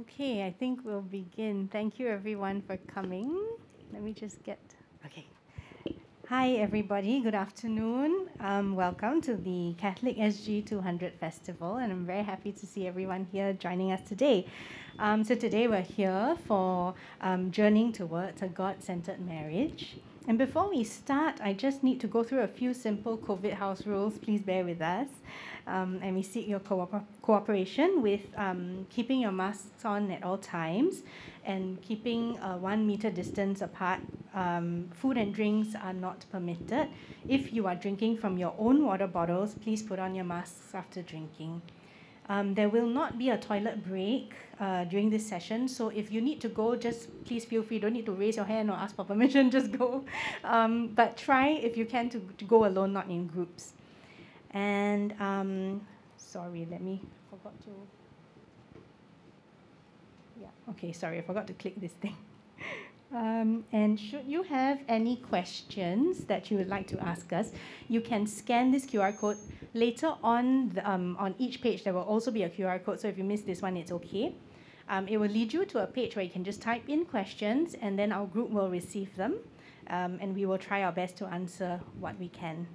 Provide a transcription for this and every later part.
Okay, I think we'll begin. Thank you everyone for coming. Let me just get, okay. Hi everybody, good afternoon. Um, welcome to the Catholic SG 200 Festival and I'm very happy to see everyone here joining us today. Um, so today we're here for um, journeying towards a God-centered marriage. And before we start, I just need to go through a few simple COVID house rules. Please bear with us. Um, and we seek your co- cooperation with um, keeping your masks on at all times and keeping a one meter distance apart. Um, food and drinks are not permitted. If you are drinking from your own water bottles, please put on your masks after drinking. Um, there will not be a toilet break uh, during this session, so if you need to go, just please feel free. Don't need to raise your hand or ask for permission, just go. Um, but try, if you can, to, to go alone, not in groups. And um, sorry, let me, forgot to, yeah, okay, sorry, I forgot to click this thing. Um, and should you have any questions that you would like to ask us, you can scan this QR code. Later on, the, um, on each page, there will also be a QR code. So if you miss this one, it's okay. Um, it will lead you to a page where you can just type in questions, and then our group will receive them, um, and we will try our best to answer what we can.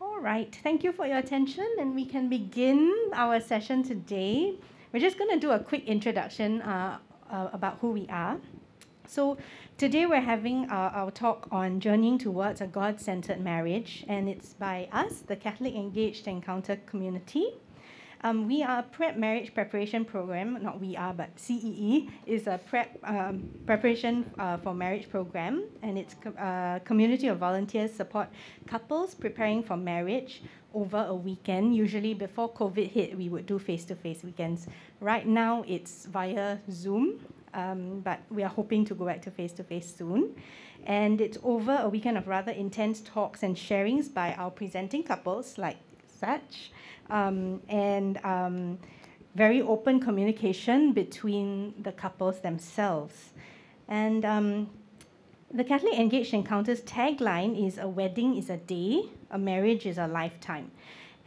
All right, thank you for your attention, and we can begin our session today. We're just going to do a quick introduction uh, uh, about who we are. So today we're having our, our talk on journeying towards a God-centered marriage, and it's by us, the Catholic Engaged Encounter Community. Um, we are a prep marriage preparation program. Not we are, but CEE is a prep um, preparation uh, for marriage program, and it's a uh, community of volunteers support couples preparing for marriage over a weekend. Usually, before COVID hit, we would do face-to-face weekends. Right now, it's via Zoom um, but we are hoping to go back to face to face soon. And it's over a weekend of rather intense talks and sharings by our presenting couples, like such, um, and um, very open communication between the couples themselves. And um, the Catholic Engaged Encounters tagline is A wedding is a day, a marriage is a lifetime.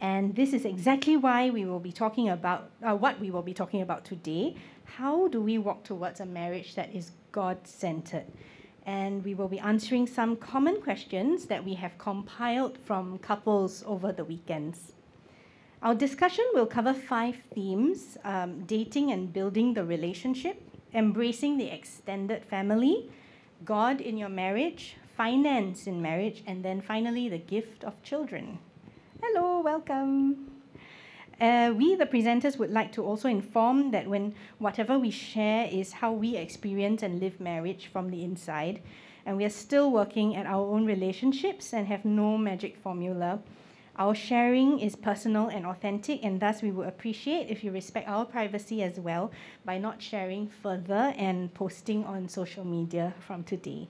And this is exactly why we will be talking about uh, what we will be talking about today how do we walk towards a marriage that is God centered? And we will be answering some common questions that we have compiled from couples over the weekends. Our discussion will cover five themes um, dating and building the relationship, embracing the extended family, God in your marriage, finance in marriage, and then finally the gift of children. Hello, welcome. Uh, we, the presenters, would like to also inform that when whatever we share is how we experience and live marriage from the inside, and we are still working at our own relationships and have no magic formula. Our sharing is personal and authentic, and thus we would appreciate if you respect our privacy as well by not sharing further and posting on social media from today.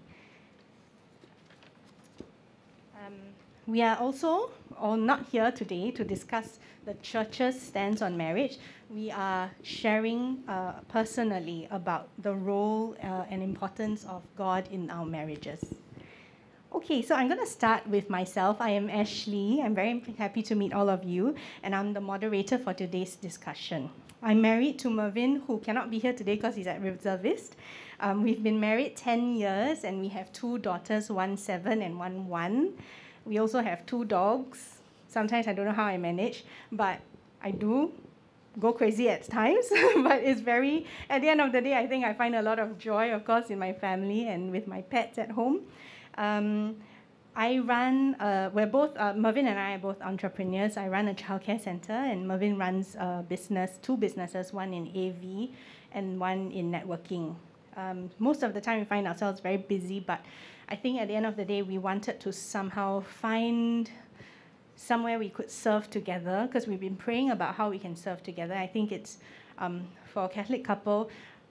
We are also or not here today to discuss the church's stance on marriage. We are sharing uh, personally about the role uh, and importance of God in our marriages. Okay, so I'm going to start with myself. I am Ashley. I'm very happy to meet all of you, and I'm the moderator for today's discussion. I'm married to Mervyn, who cannot be here today because he's at reservist. Um, we've been married 10 years, and we have two daughters, one seven and one one. We also have two dogs, Sometimes I don't know how I manage, but I do go crazy at times. but it's very, at the end of the day, I think I find a lot of joy, of course, in my family and with my pets at home. Um, I run, uh, we're both, uh, Mervyn and I are both entrepreneurs. I run a childcare center, and Mervyn runs a business, two businesses, one in AV and one in networking. Um, most of the time, we find ourselves very busy, but I think at the end of the day, we wanted to somehow find somewhere we could serve together because we've been praying about how we can serve together. I think it's um, for a Catholic couple,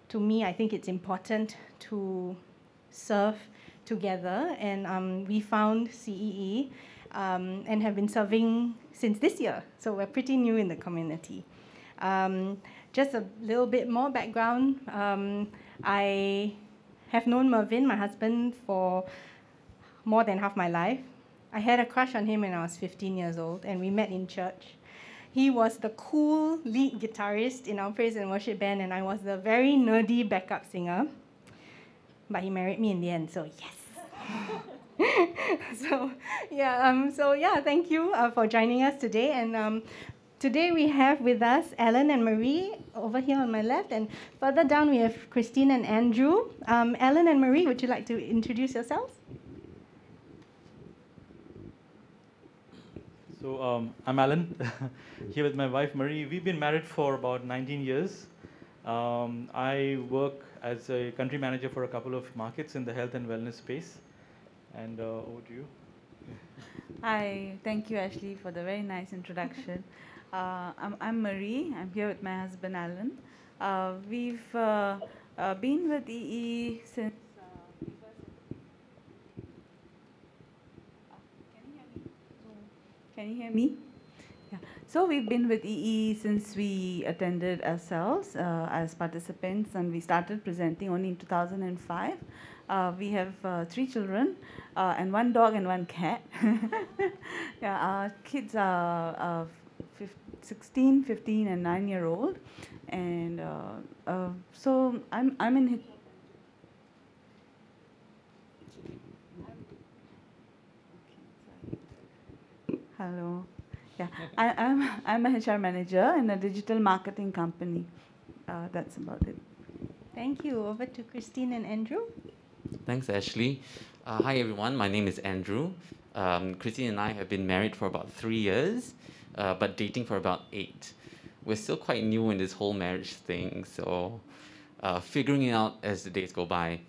to me, I think it's important to serve together. And um, we found CEE um, and have been serving since this year. So we're pretty new in the community. Um, just a little bit more background. Um, I have known Mervyn, my husband, for more than half my life. I had a crush on him when I was 15 years old, and we met in church. He was the cool lead guitarist in our praise and worship band, and I was the very nerdy backup singer. But he married me in the end, so yes. so yeah, um, so yeah, thank you uh, for joining us today. And um, today we have with us Alan and Marie over here on my left, and further down we have Christine and Andrew. Um, Alan and Marie, would you like to introduce yourselves? So um, I'm Alan, here with my wife Marie. We've been married for about 19 years. Um, I work as a country manager for a couple of markets in the health and wellness space. And uh, over to you. Hi, thank you, Ashley, for the very nice introduction. Uh, I'm, I'm Marie. I'm here with my husband, Alan. Uh, we've uh, uh, been with EE since. uh, Can you hear me? Yeah. So we've been with EE since we attended ourselves uh, as participants, and we started presenting only in 2005. Uh, we have uh, three children, uh, and one dog and one cat. yeah, our kids are 16, 15, and 9 year old. And uh, uh, so I'm, I'm in. Hello. Yeah, I, I'm, I'm a HR manager in a digital marketing company. Uh, that's about it. Thank you. Over to Christine and Andrew. Thanks, Ashley. Uh, hi, everyone. My name is Andrew. Um, Christine and I have been married for about three years, uh, but dating for about eight. We're still quite new in this whole marriage thing, so uh, figuring it out as the days go by.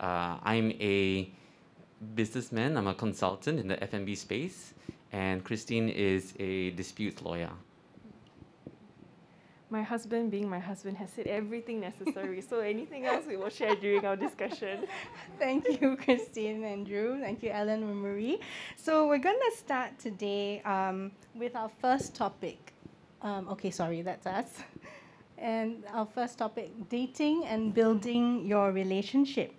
Uh, I'm a businessman. I'm a consultant in the F&B space, and Christine is a disputes lawyer. My husband, being my husband, has said everything necessary. so anything else we will share during our discussion. Thank you, Christine, Andrew. Thank you, Alan and Marie. So we're going to start today um, with our first topic. Um, okay, sorry, that's us. And our first topic dating and building your relationship.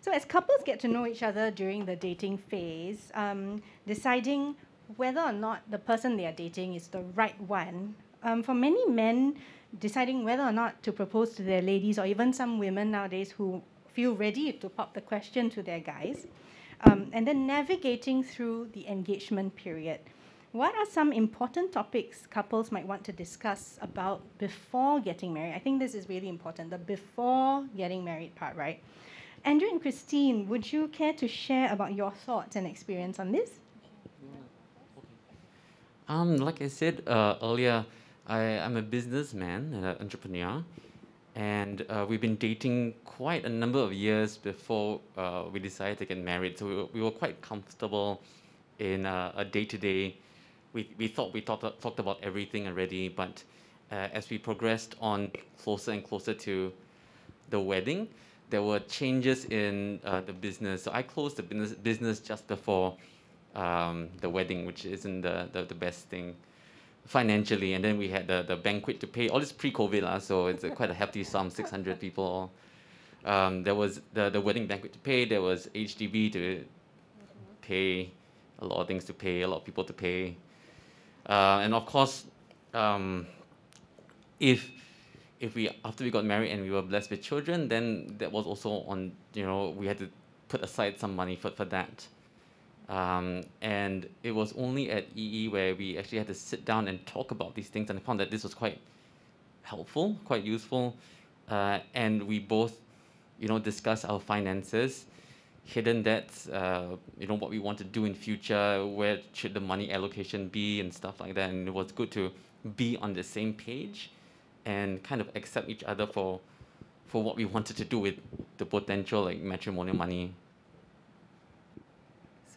So, as couples get to know each other during the dating phase, um, deciding whether or not the person they are dating is the right one, um, for many men, deciding whether or not to propose to their ladies, or even some women nowadays who feel ready to pop the question to their guys, um, and then navigating through the engagement period. What are some important topics couples might want to discuss about before getting married? I think this is really important the before getting married part, right? Andrew and Christine, would you care to share about your thoughts and experience on this? Um, like I said uh, earlier, I, I'm a businessman and an entrepreneur, and uh, we've been dating quite a number of years before uh, we decided to get married. So we were, we were quite comfortable in uh, a day to day. We we thought we talked talked about everything already, but uh, as we progressed on closer and closer to the wedding, there were changes in uh, the business. So I closed the business business just before um, the wedding, which isn't the, the, the best thing financially. And then we had the, the banquet to pay. All this pre-COVID, lah, so it's a, quite a hefty sum, 600 people. Um, there was the, the wedding banquet to pay. There was HDB to pay, a lot of things to pay, a lot of people to pay. Uh, and of course, um, if if we after we got married and we were blessed with children, then that was also on you know we had to put aside some money for, for that. Um, and it was only at EE where we actually had to sit down and talk about these things, and I found that this was quite helpful, quite useful, uh, and we both, you know, discuss our finances, hidden debts, uh, you know, what we want to do in future, where should the money allocation be, and stuff like that. And it was good to be on the same page, and kind of accept each other for, for what we wanted to do with the potential like matrimonial money.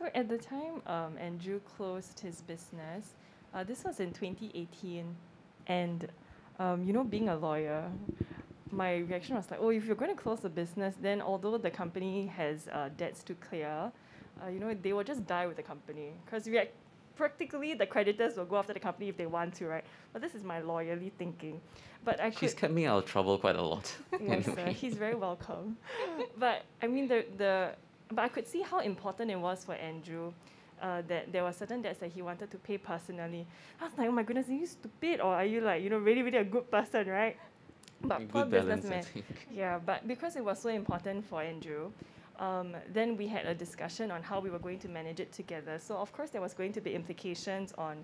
So at the time um, Andrew closed his business, uh, this was in 2018. And, um, you know, being a lawyer, my reaction was like, oh, if you're going to close the business, then although the company has uh, debts to clear, uh, you know, they will just die with the company. Because practically the creditors will go after the company if they want to, right? But this is my lawyerly thinking. But I She's could, kept me out of trouble quite a lot. Yes, sir. He's very welcome. but I mean, the the but I could see how important it was for Andrew. uh, that there were certain debts that he wanted to pay personally. I was like, oh my goodness, are you stupid or are you like, you know, really, really a good person, right? But A poor good balance, I businessman. Yeah, but because it was so important for Andrew, um, then we had a discussion on how we were going to manage it together. So of course there was going to be implications on,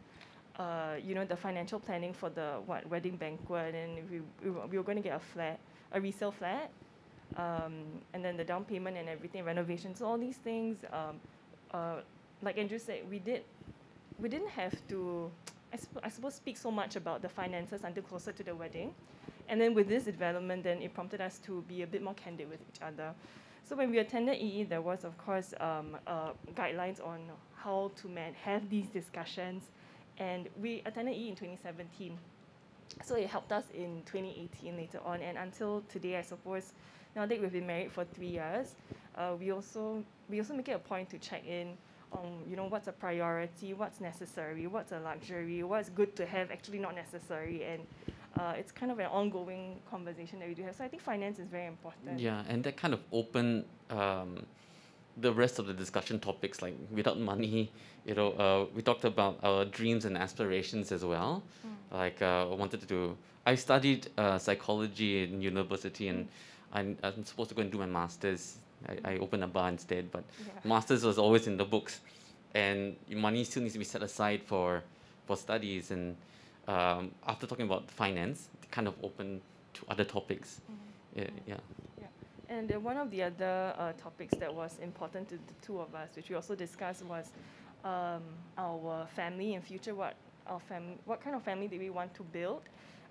uh, you know, the financial planning for the what wedding banquet, and we, we, we were going to get a flat, a resale flat, um, and then the down payment and everything, renovations, all these things. Um, uh, like Andrew said, we did, we didn't have to, I, suppo- I suppose, speak so much about the finances until closer to the wedding. And then with this development, then it prompted us to be a bit more candid with each other. So when we attended EE, there was, of course, um, uh, guidelines on how to man- have these discussions. And we attended EE in 2017. So it helped us in 2018 later on. And until today, I suppose, now that we've been married for three years, uh, we also we also make it a point to check in on you know what's a priority, what's necessary, what's a luxury, what's good to have, actually not necessary, and uh, it's kind of an ongoing conversation that we do have. So I think finance is very important. Yeah, and that kind of open. um, the rest of the discussion topics. Like without money, you know, uh, we talked about our dreams and aspirations as well. Like uh, I wanted to do. I studied uh, psychology in university, and I'm, I'm supposed to go and do my masters. I, I opened a bar instead, but Yeah. masters was always in the books, and money still needs to be set aside for for studies. And um, after talking about finance, kind of opened to other topics. Yeah, yeah. And uh, one of the other uh, topics that was important to the two of us, which we also discussed, was um, our family in future. What our fam- what kind of family do we want to build,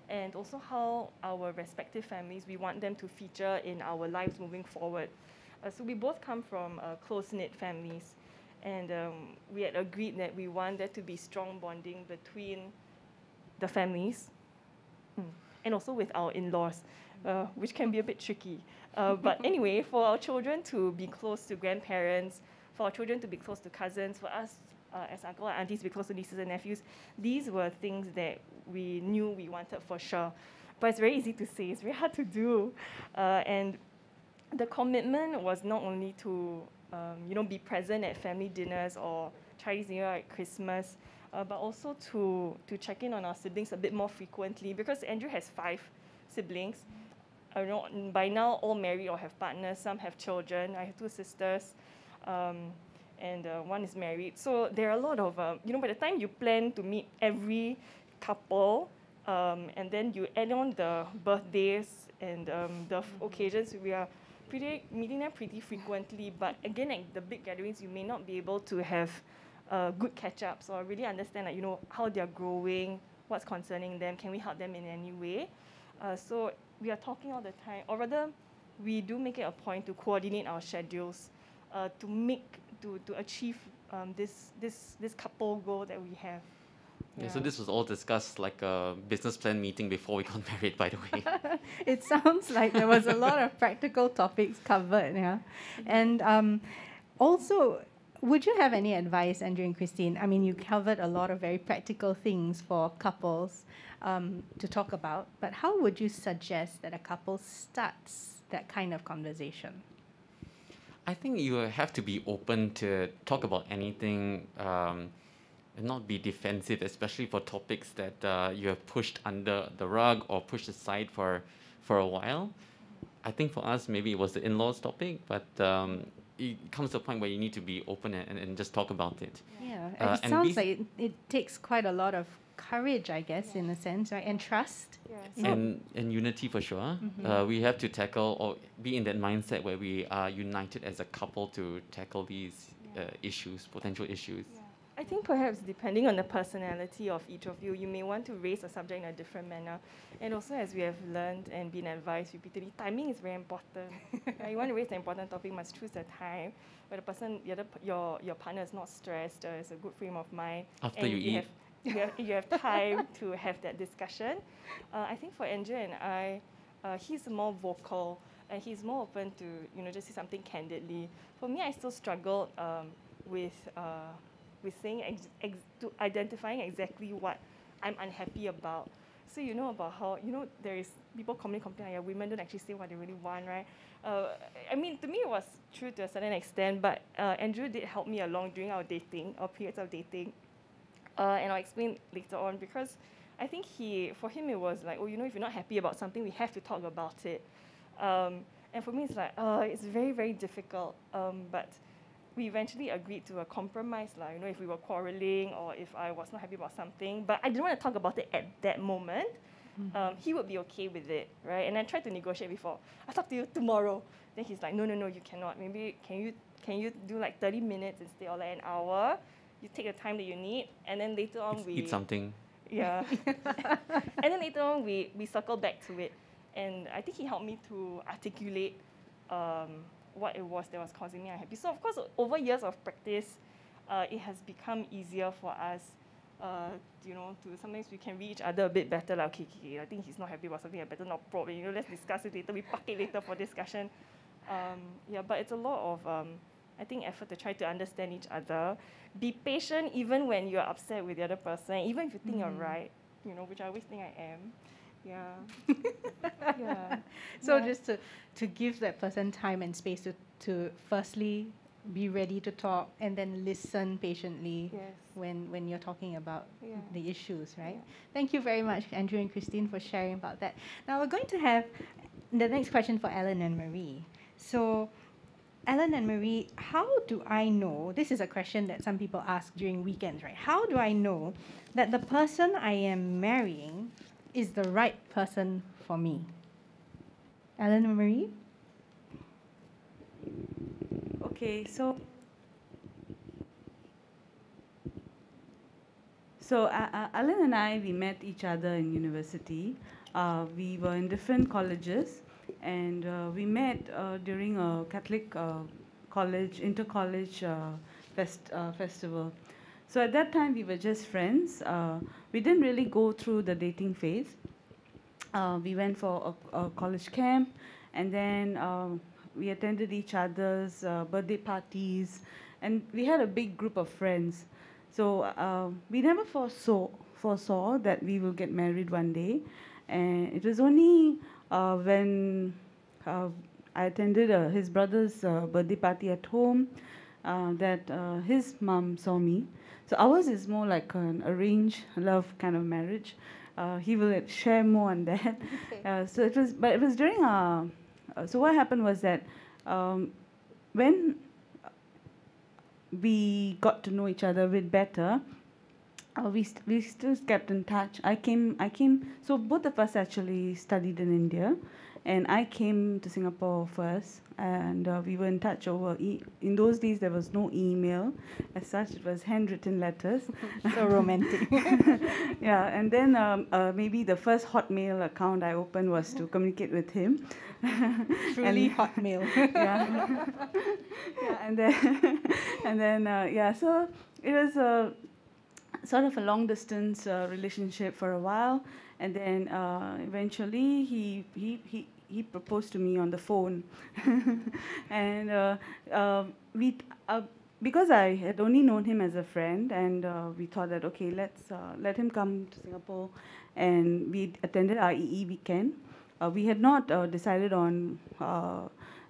and also how our respective families we want them to feature in our lives moving forward. Uh, so we both come from uh, close knit families, and um, we had agreed that we want there to be strong bonding between the families, Mm. and also with our in-laws, uh, which can be a bit tricky. Uh, but anyway, for our children to be close to grandparents, for our children to be close to cousins, for us uh, as uncle and aunties to be close to nieces and nephews, these were things that we knew we wanted for sure. But it's very easy to say, it's very hard to do. Uh, and the commitment was not only to um, you know be present at family dinners or Chinese New Year at Christmas, uh, but also to to check in on our siblings a bit more frequently because Andrew has five siblings. I by now all married or have partners. Some have children. I have two sisters, um, and uh, one is married. So there are a lot of um, you know by the time you plan to meet every couple, um, and then you add on the birthdays and um, the f- occasions, we are pretty meeting them pretty frequently. But again, at the big gatherings, you may not be able to have uh, good catch-ups or really understand like you know how they're growing, what's concerning them, can we help them in any way? Uh, so we are talking all the time, or rather, we do make it a point to coordinate our schedules uh, to make to to achieve um, this this this couple goal that we have. Yeah, so this was all discussed like a business plan meeting before we got married, by the way. it sounds like there was a lot of practical topics covered, yeah. And um, also, would you have any advice, Andrew and Christine? I mean, you covered a lot of very practical things for couples um, to talk about, but how would you suggest that a couple starts that kind of conversation? I think you have to be open to talk about anything um, and not be defensive, especially for topics that uh, you have pushed under the rug or pushed aside for, for a while. I think for us, maybe it was the in laws topic, but um, it comes to a point where you need to be open and, and just talk about it. Yeah, Uh, it sounds like it, it takes quite a lot of courage, I guess, in a sense, right? And trust. Yeah. and and unity for sure. Uh, we have to tackle or be in that mindset where we are united as a couple to tackle these uh, issues, potential issues. I think perhaps depending on the personality of each of you, you may want to raise a subject in a different manner. And also, as we have learned and been advised repeatedly, timing is very important. Uh, you want to raise an important topic, must choose the time where the person, the other, your your partner is not stressed, uh, is a good frame of mind. After and you eat. have you have, you have time to have that discussion. Uh, I think for Andrew and I, uh, he's more vocal and he's more open to you know just say something candidly. For me, I still struggle um, with uh, with saying ex- ex- to identifying exactly what I'm unhappy about. So you know about how you know there is people commonly complain, yeah, women don't actually say what they really want, right? Uh, I mean, to me it was true to a certain extent, but uh, Andrew did help me along during our dating, our periods of dating, uh, and I'll explain later on because I think he, for him, it was like, oh, you know, if you're not happy about something, we have to talk about it. Um, and for me, it's like, uh, it's very, very difficult. Um, but we eventually agreed to a compromise, like, you know, if we were quarreling or if I was not happy about something. But I didn't want to talk about it at that moment. Mm-hmm. Um, he would be okay with it, right? And I tried to negotiate before. I'll talk to you tomorrow. Then he's like, no, no, no, you cannot. Maybe can you can you do like 30 minutes instead or like an hour? You take the time that you need, and then later on we eat something. Yeah. and then later on we we circle back to it, and I think he helped me to articulate um, what it was that was causing me unhappy. So of course, over years of practice, uh, it has become easier for us. Uh, you know, to sometimes we can read each other a bit better. Like, okay, okay, okay, I think he's not happy about something. I better not probe. You know, let's discuss it later. We park it later for discussion. Um, yeah, but it's a lot of um, I think effort to try to understand each other. Be patient even when you're upset with the other person, even if you think mm. you're right. You know, which I always think I am. Yeah. yeah. So yeah. just to, to give that person time and space to, to firstly be ready to talk and then listen patiently yes. when, when you're talking about yeah. the issues, right? Yeah. Thank you very much, Andrew and Christine, for sharing about that. Now we're going to have the next question for Alan and Marie. So, Alan and Marie, how do I know? This is a question that some people ask during weekends, right? How do I know that the person I am marrying is the right person for me? Alan and Marie? Okay, so so uh, uh, Alan and I we met each other in university. Uh, we were in different colleges, and uh, we met uh, during a Catholic uh, college inter-college fest, festival. So at that time we were just friends. we didn't really go through the dating phase. we went for a, a, college camp, and then we attended each other's birthday parties, and we had a big group of friends. So uh, we never foresaw, foresaw that we will get married one day. And it was only uh, when uh, I attended uh, his brother's uh, birthday party at home uh, that uh, his mom saw me. So ours is more like an arranged love kind of marriage. he will share more on that. Okay. so it was, but it was during our. so what happened was that um, when we got to know each other a bit better, uh, we, st- we still kept in touch. I came, I came, so both of us actually studied in India, and I came to Singapore first, and uh, we were in touch over. E- in those days, there was no email as such; it was handwritten letters. so romantic. yeah, and then um, uh, maybe the first Hotmail account I opened was to communicate with him. Truly Hotmail. yeah. yeah, and then and then uh, yeah, so it was a sort of a long distance uh, relationship for a while, and then uh, eventually he he he he proposed to me on the phone, and uh, uh we. Uh, because I had only known him as a friend, and uh, we thought that okay, let's let him come to Singapore, and we attended our EE weekend. we had not decided on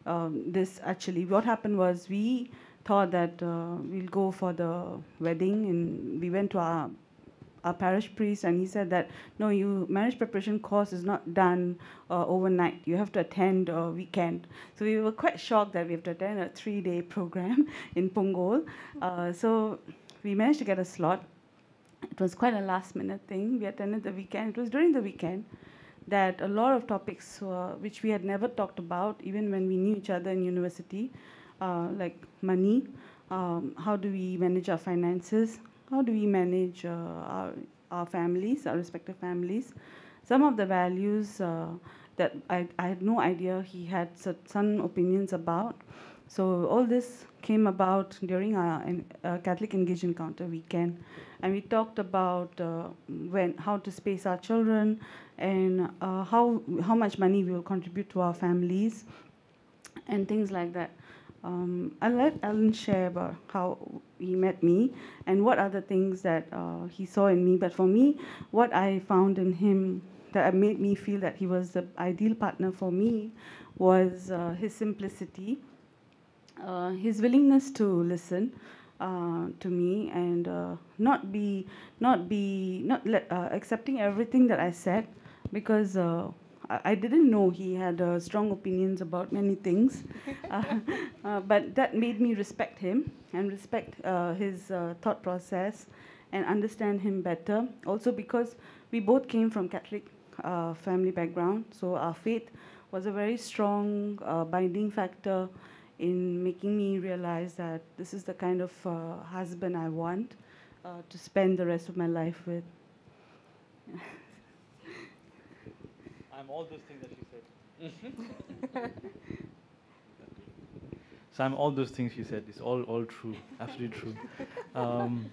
um, this actually. What happened was we thought that uh, we'll go for the wedding, and we went to our our parish priest, and he said that no, you marriage preparation course is not done uh, overnight. You have to attend a weekend. So we were quite shocked that we have to attend a three-day program in Punggol. Uh, so we managed to get a slot. It was quite a last-minute thing. We attended the weekend. It was during the weekend that a lot of topics uh, which we had never talked about, even when we knew each other in university, like money, um, how do we manage our finances, how do we manage uh, our, our families, our respective families. Some of the values uh, that I, I had no idea he had some opinions about. So all this came about during our uh, Catholic Engage Encounter weekend, and we talked about uh, when how to space our children and uh, how how much money we will contribute to our families, and things like that. Um, I'll let Alan share about how he met me and what other things that uh, he saw in me. But for me, what I found in him that made me feel that he was the ideal partner for me was uh, his simplicity, uh, his willingness to listen uh, to me and uh, not be not be not let, uh, accepting everything that I said because I, didn't know he had uh, strong opinions about many things, uh, uh, but that made me respect him and respect uh, his uh, thought process and understand him better. Also because we both came from Catholic uh, family background, so our faith was a very strong uh, binding factor in making me realize that this is the kind of uh, husband I want uh, to spend the rest of my life with. I'm all those things that she said. so I'm all those things she said. It's all all true, absolutely true. Um,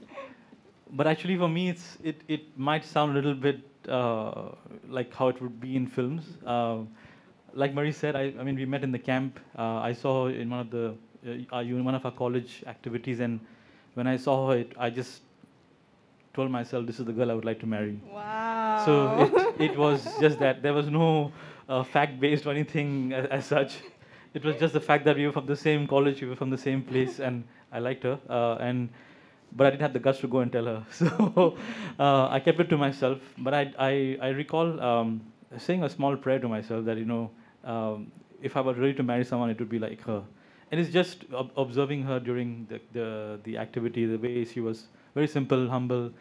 but actually, for me, it's it it might sound a little bit uh, like how it would be in films. Uh, like Marie said, I, I mean, we met in the camp. Uh, I saw her in one of the uh, in one of our college activities, and when I saw her, it, I just told myself, "This is the girl I would like to marry." Wow. So it, it was just that there was no uh, fact based or anything as, as such. It was just the fact that we were from the same college, we were from the same place, and I liked her. Uh, and but I didn't have the guts to go and tell her. So uh, I kept it to myself. But I I, I recall um, saying a small prayer to myself that you know um, if I were ready to marry someone, it would be like her. And it's just ob- observing her during the, the the activity, the way she was very simple, humble.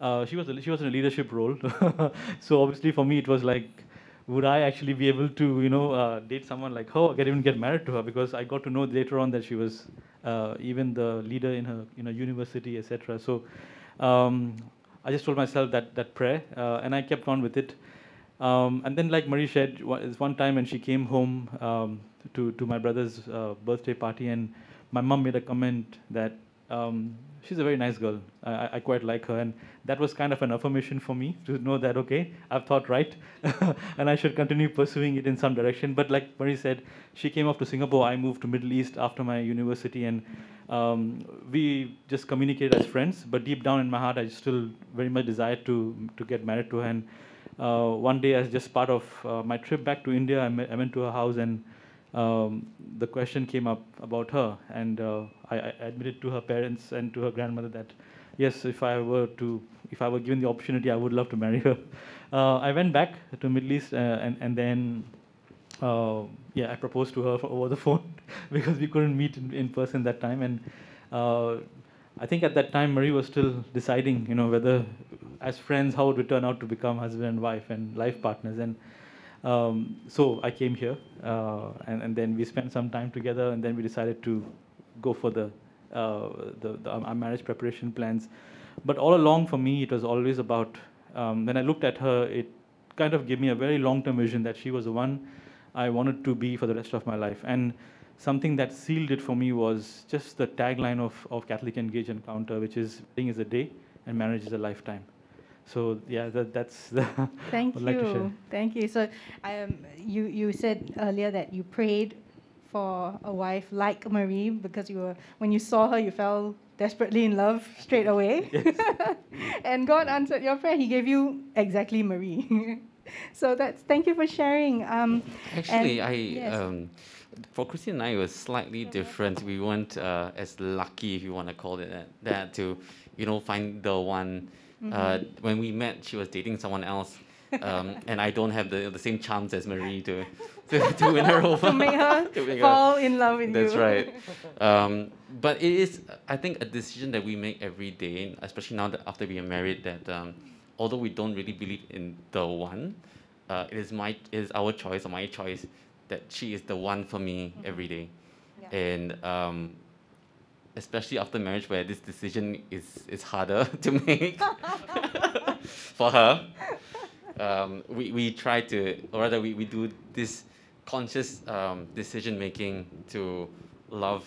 Uh, she was a, she was in a leadership role, so obviously for me it was like, would I actually be able to you know uh, date someone like her, get even get married to her? Because I got to know later on that she was uh, even the leader in her in a university, etc. So um, I just told myself that that prayer, uh, and I kept on with it. Um, and then, like Marie said, one time when she came home um, to to my brother's uh, birthday party, and my mom made a comment that um, she's a very nice girl. I, I- quite like her, and that was kind of an affirmation for me to know that okay, I've thought right, and I should continue pursuing it in some direction. But like Marie said, she came off to Singapore. I moved to Middle East after my university, and um, we just communicated as friends. But deep down in my heart, I still very much desired to to get married to her. And uh, one day, as just part of uh, my trip back to India, I went to her house and um, the question came up about her, and uh, I, I admitted to her parents and to her grandmother that yes, if I were to, if I were given the opportunity, I would love to marry her. Uh, I went back to Middle East, uh, and and then. Uh, yeah, I proposed to her over the phone because we couldn't meet in, in person that time, and uh, I think at that time Marie was still deciding, you know, whether as friends how would we turn out to become husband and wife and life partners, and um, so I came here, uh, and, and then we spent some time together, and then we decided to go for the, uh, the, the our marriage preparation plans. But all along, for me, it was always about um, when I looked at her, it kind of gave me a very long-term vision that she was the one I wanted to be for the rest of my life. And something that sealed it for me was just the tagline of, of Catholic Engage Encounter, which is wedding is a day and marriage is a lifetime. So yeah, that, that's the Thank I'd like to share. you. Thank you. So, um, you you said earlier that you prayed for a wife like Marie because you were when you saw her, you fell desperately in love straight away, yes. and God answered your prayer. He gave you exactly Marie. so that's thank you for sharing. Um, Actually, and- I yes. um, for Christine and I it was slightly different. We weren't uh, as lucky, if you want to call it that, that to you know find the one. Mm-hmm. Uh, when we met, she was dating someone else, um, and I don't have the the same charms as Marie to to, to win her over. to make her To make her- fall in love with That's you. right. Um, but it is, I think, a decision that we make every day, especially now that after we are married. That um, although we don't really believe in the one, uh, it is my, it is our choice or my choice that she is the one for me every day, Yeah. and um, especially after marriage, where this decision is is harder to make for her. Um, we, we try to, or rather, we, we do this conscious um, decision making to love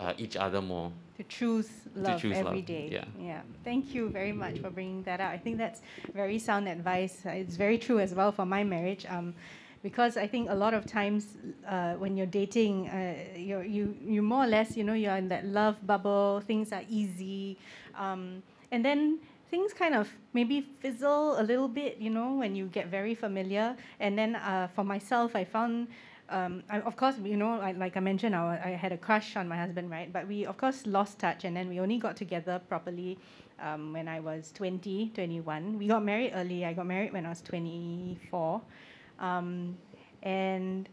uh, each other more. to choose love choose every love, day. yeah. Yeah. Thank you very much for bringing that out. I think that's very sound advice. It's very true as well for my marriage. Um, because I think a lot of times uh, when you're dating, uh, you're, you you more or less you know you're in that love bubble. Things are easy, um, and then things kind of maybe fizzle a little bit, you know, when you get very familiar. And then uh, for myself, I found, um, I, of course, you know, like I mentioned, I, I had a crush on my husband, right? But we, of course, lost touch, and then we only got together properly um, when I was 20, 21. We got married early. I got married when I was 24. Um, and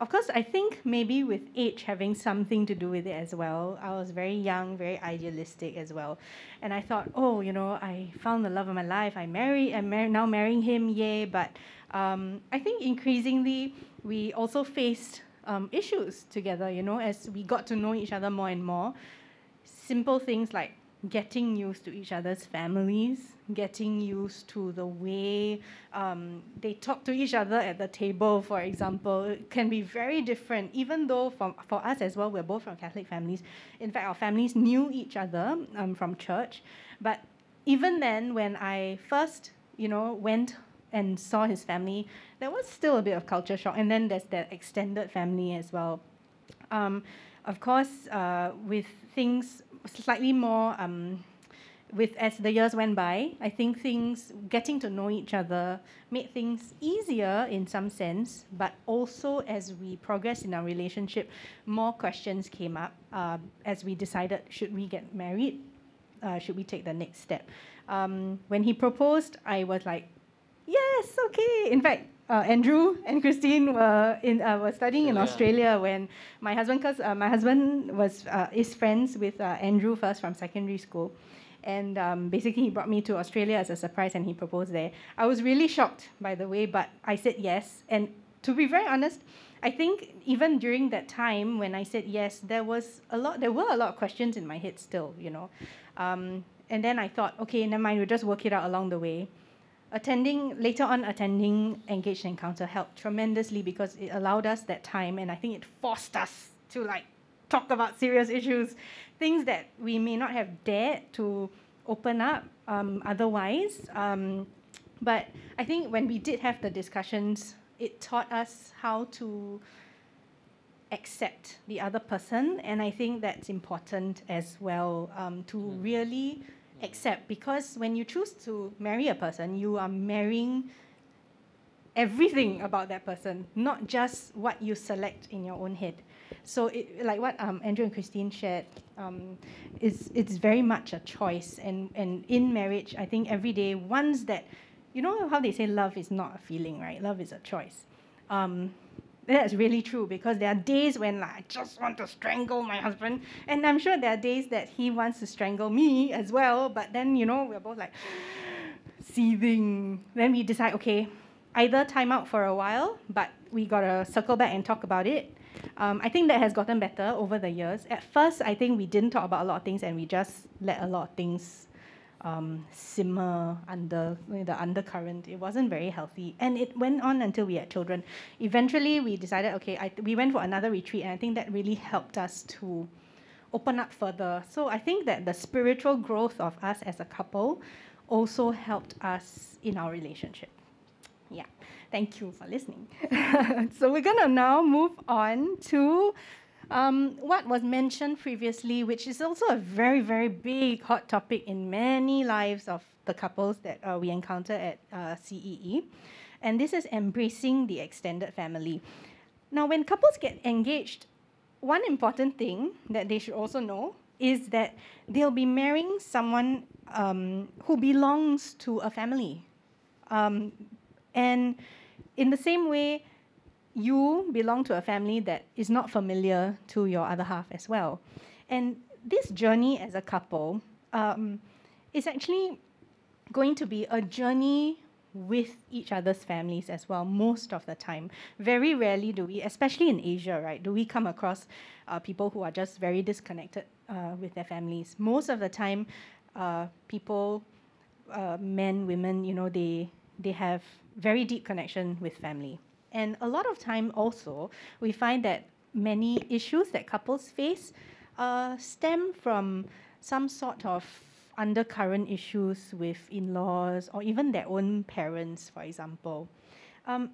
of course, I think maybe with age having something to do with it as well. I was very young, very idealistic as well, and I thought, oh, you know, I found the love of my life. I married. I'm mar- now marrying him, yay! But um, I think increasingly we also faced um, issues together. You know, as we got to know each other more and more. Simple things like getting used to each other's families, getting used to the way um, they talk to each other at the table, for example, can be very different, even though for, for us as well, we're both from Catholic families. In fact, our families knew each other um, from church. But even then, when I first, you know, went and saw his family, there was still a bit of culture shock. And then there's that extended family as well. Um, of course, uh, with things slightly more um, with as the years went by, I think things getting to know each other made things easier in some sense, but also as we progressed in our relationship, more questions came up uh, as we decided should we get married, uh, should we take the next step. Um, when he proposed, I was like, yes, okay. In fact, uh, Andrew and Christine were in uh, were studying in Australia when my husband, cause uh, my husband was uh, is friends with uh, Andrew first from secondary school, and um, basically he brought me to Australia as a surprise and he proposed there. I was really shocked by the way, but I said yes. And to be very honest, I think even during that time when I said yes, there was a lot. There were a lot of questions in my head still, you know. Um, and then I thought, okay, never mind. We'll just work it out along the way attending later on attending engaged encounter helped tremendously because it allowed us that time and i think it forced us to like talk about serious issues things that we may not have dared to open up um, otherwise. Um, but i think when we did have the discussions it taught us how to accept the other person. And i think that's important as well um, to really accept because when you choose to marry a person, you are marrying everything about that person, not just what you select in your own head. So, it, like what um, Andrew and Christine shared, um, is it's very much a choice. And, and in marriage, I think every day, once that, you know how they say love is not a feeling, right? Love is a choice. Um, that's really true because there are days when like, I just want to strangle my husband, and I'm sure there are days that he wants to strangle me as well. But then you know we're both like seething. Then we decide, okay, either time out for a while, but we gotta circle back and talk about it. Um, I think that has gotten better over the years. At first, I think we didn't talk about a lot of things and we just let a lot of things um, simmer under the undercurrent. It wasn't very healthy, and it went on until we had children. Eventually, we decided, okay, I, we went for another retreat, and I think that really helped us to open up further. So I think that the spiritual growth of us as a couple also helped us in our relationship. Yeah, thank you for listening. so we're gonna now move on to um, what was mentioned previously, which is also a very, very big hot topic in many lives of the couples that uh, we encounter at uh, CEE, and this is embracing the extended family. Now, when couples get engaged, one important thing that they should also know is that they'll be marrying someone um, who belongs to a family. Um, and in the same way, you belong to a family that is not familiar to your other half as well. And this journey as a couple um, is actually going to be a journey with each other's families as well, most of the time. Very rarely do we, especially in Asia, right, do we come across uh, people who are just very disconnected uh, with their families. Most of the time, uh, people, uh, men, women, you know, they, they have very deep connection with family. And a lot of time also, we find that many issues that couples face uh, stem from some sort of undercurrent issues with in laws or even their own parents, for example. Um,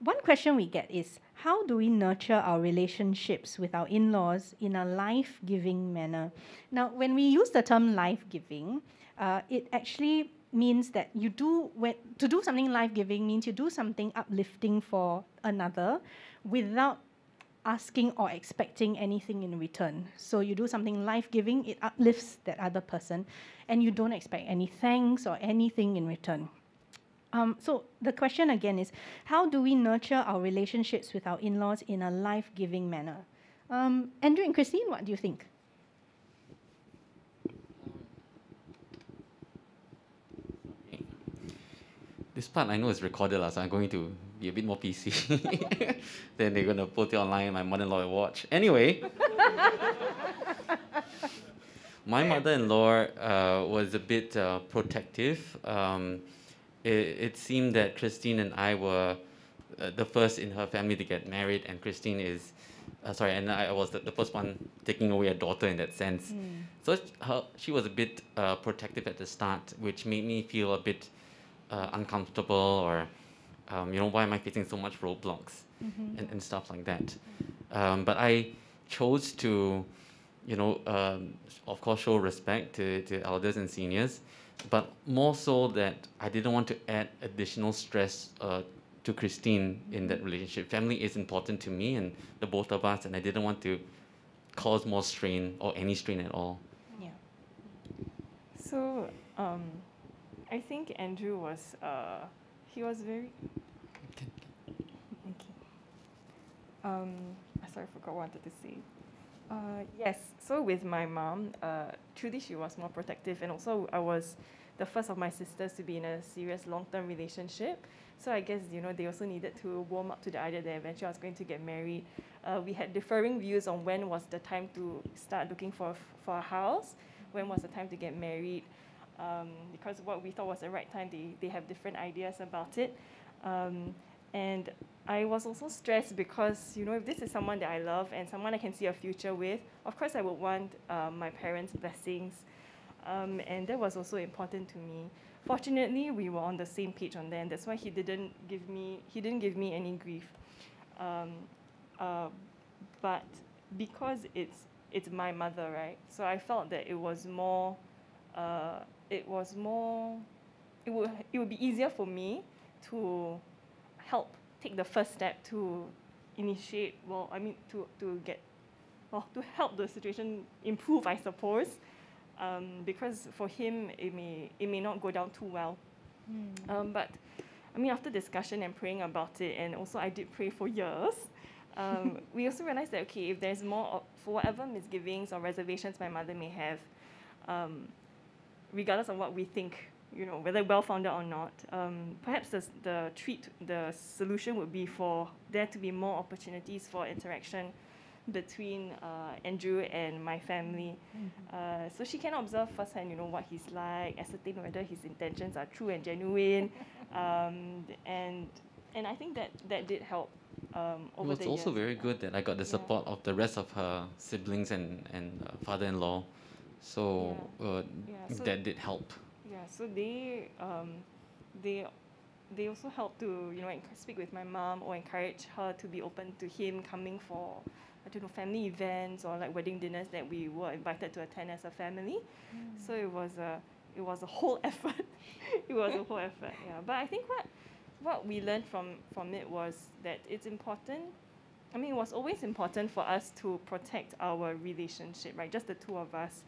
one question we get is how do we nurture our relationships with our in laws in a life giving manner? Now, when we use the term life giving, uh, it actually means that you do when, to do something life giving means you do something uplifting for another without asking or expecting anything in return. So you do something life giving, it uplifts that other person, and you don't expect any thanks or anything in return. Um, so the question again is how do we nurture our relationships with our in laws in a life giving manner? Um, Andrew and Christine, what do you think? This part I know is recorded, so I'm going to be a bit more PC. then they're going to put it online, my mother in law will watch. Anyway, my mother in law uh, was a bit uh, protective. Um, it, it, seemed that Christine and I were uh, the first in her family to get married, and Christine is. Uh, sorry, and I was the, the, first one taking away a daughter in that sense. Mm. So her, she was a bit uh, protective at the start, which made me feel a bit uh, uncomfortable or um, you know why am I facing so much roadblocks mm-hmm. and, and stuff like that. Um, but I chose to you know um, of course show respect to, to elders and seniors, but more so that I didn't want to add additional stress uh, to Christine in that relationship. Family is important to me and the both of us, and I didn't want to cause more strain or any strain at all. Yeah. So um, I think Andrew was uh, he was very. Okay. Um, sorry, I forgot what I wanted to say. Uh, yes, so with my mom, uh, truly she was more protective, and also I was the first of my sisters to be in a serious long-term relationship. So I guess you know they also needed to warm up to the idea that eventually I was going to get married. Uh, we had differing views on when was the time to start looking for for a house, when was the time to get married um, because what we thought was the right time, they, they have different ideas about it. Um, and I was also stressed because, you know, if this is someone that I love and someone I can see a future with, of course I would want um, my parents' blessings. Um, and that was also important to me. Fortunately, we were on the same page on that, and that's why he didn't give me he didn't give me any grief. Um, uh, but because it's it's my mother, right? So I felt that it was more uh, it was more, it would, it would be easier for me to help take the first step to initiate, well, I mean, to, to get, well, to help the situation improve, I suppose. Um, because for him, it may, it may not go down too well. Mm. Um, but I mean, after discussion and praying about it, and also I did pray for years, um, we also realized that, okay, if there's more, for whatever misgivings or reservations my mother may have, um, regardless of what we think, you know, whether well-founded or not, um, perhaps the, the treat, the solution would be for there to be more opportunities for interaction between uh, Andrew and my family. Mm-hmm. Uh, so she can observe firsthand, you know, what he's like, ascertain whether his intentions are true and genuine. um, and and I think that that did help um, over It was also years. very good that I got the support yeah. of the rest of her siblings and, and uh, father-in-law so, yeah. Uh, yeah. so that did help. Yeah. So they um, they they also help to you know speak with my mom or encourage her to be open to him coming for I don't know family events or like wedding dinners that we were invited to attend as a family. Mm. So it was a it was a whole effort. it was a whole effort. Yeah. But I think what what we learned from from it was that it's important. I mean, it was always important for us to protect our relationship, right? Just the two of us.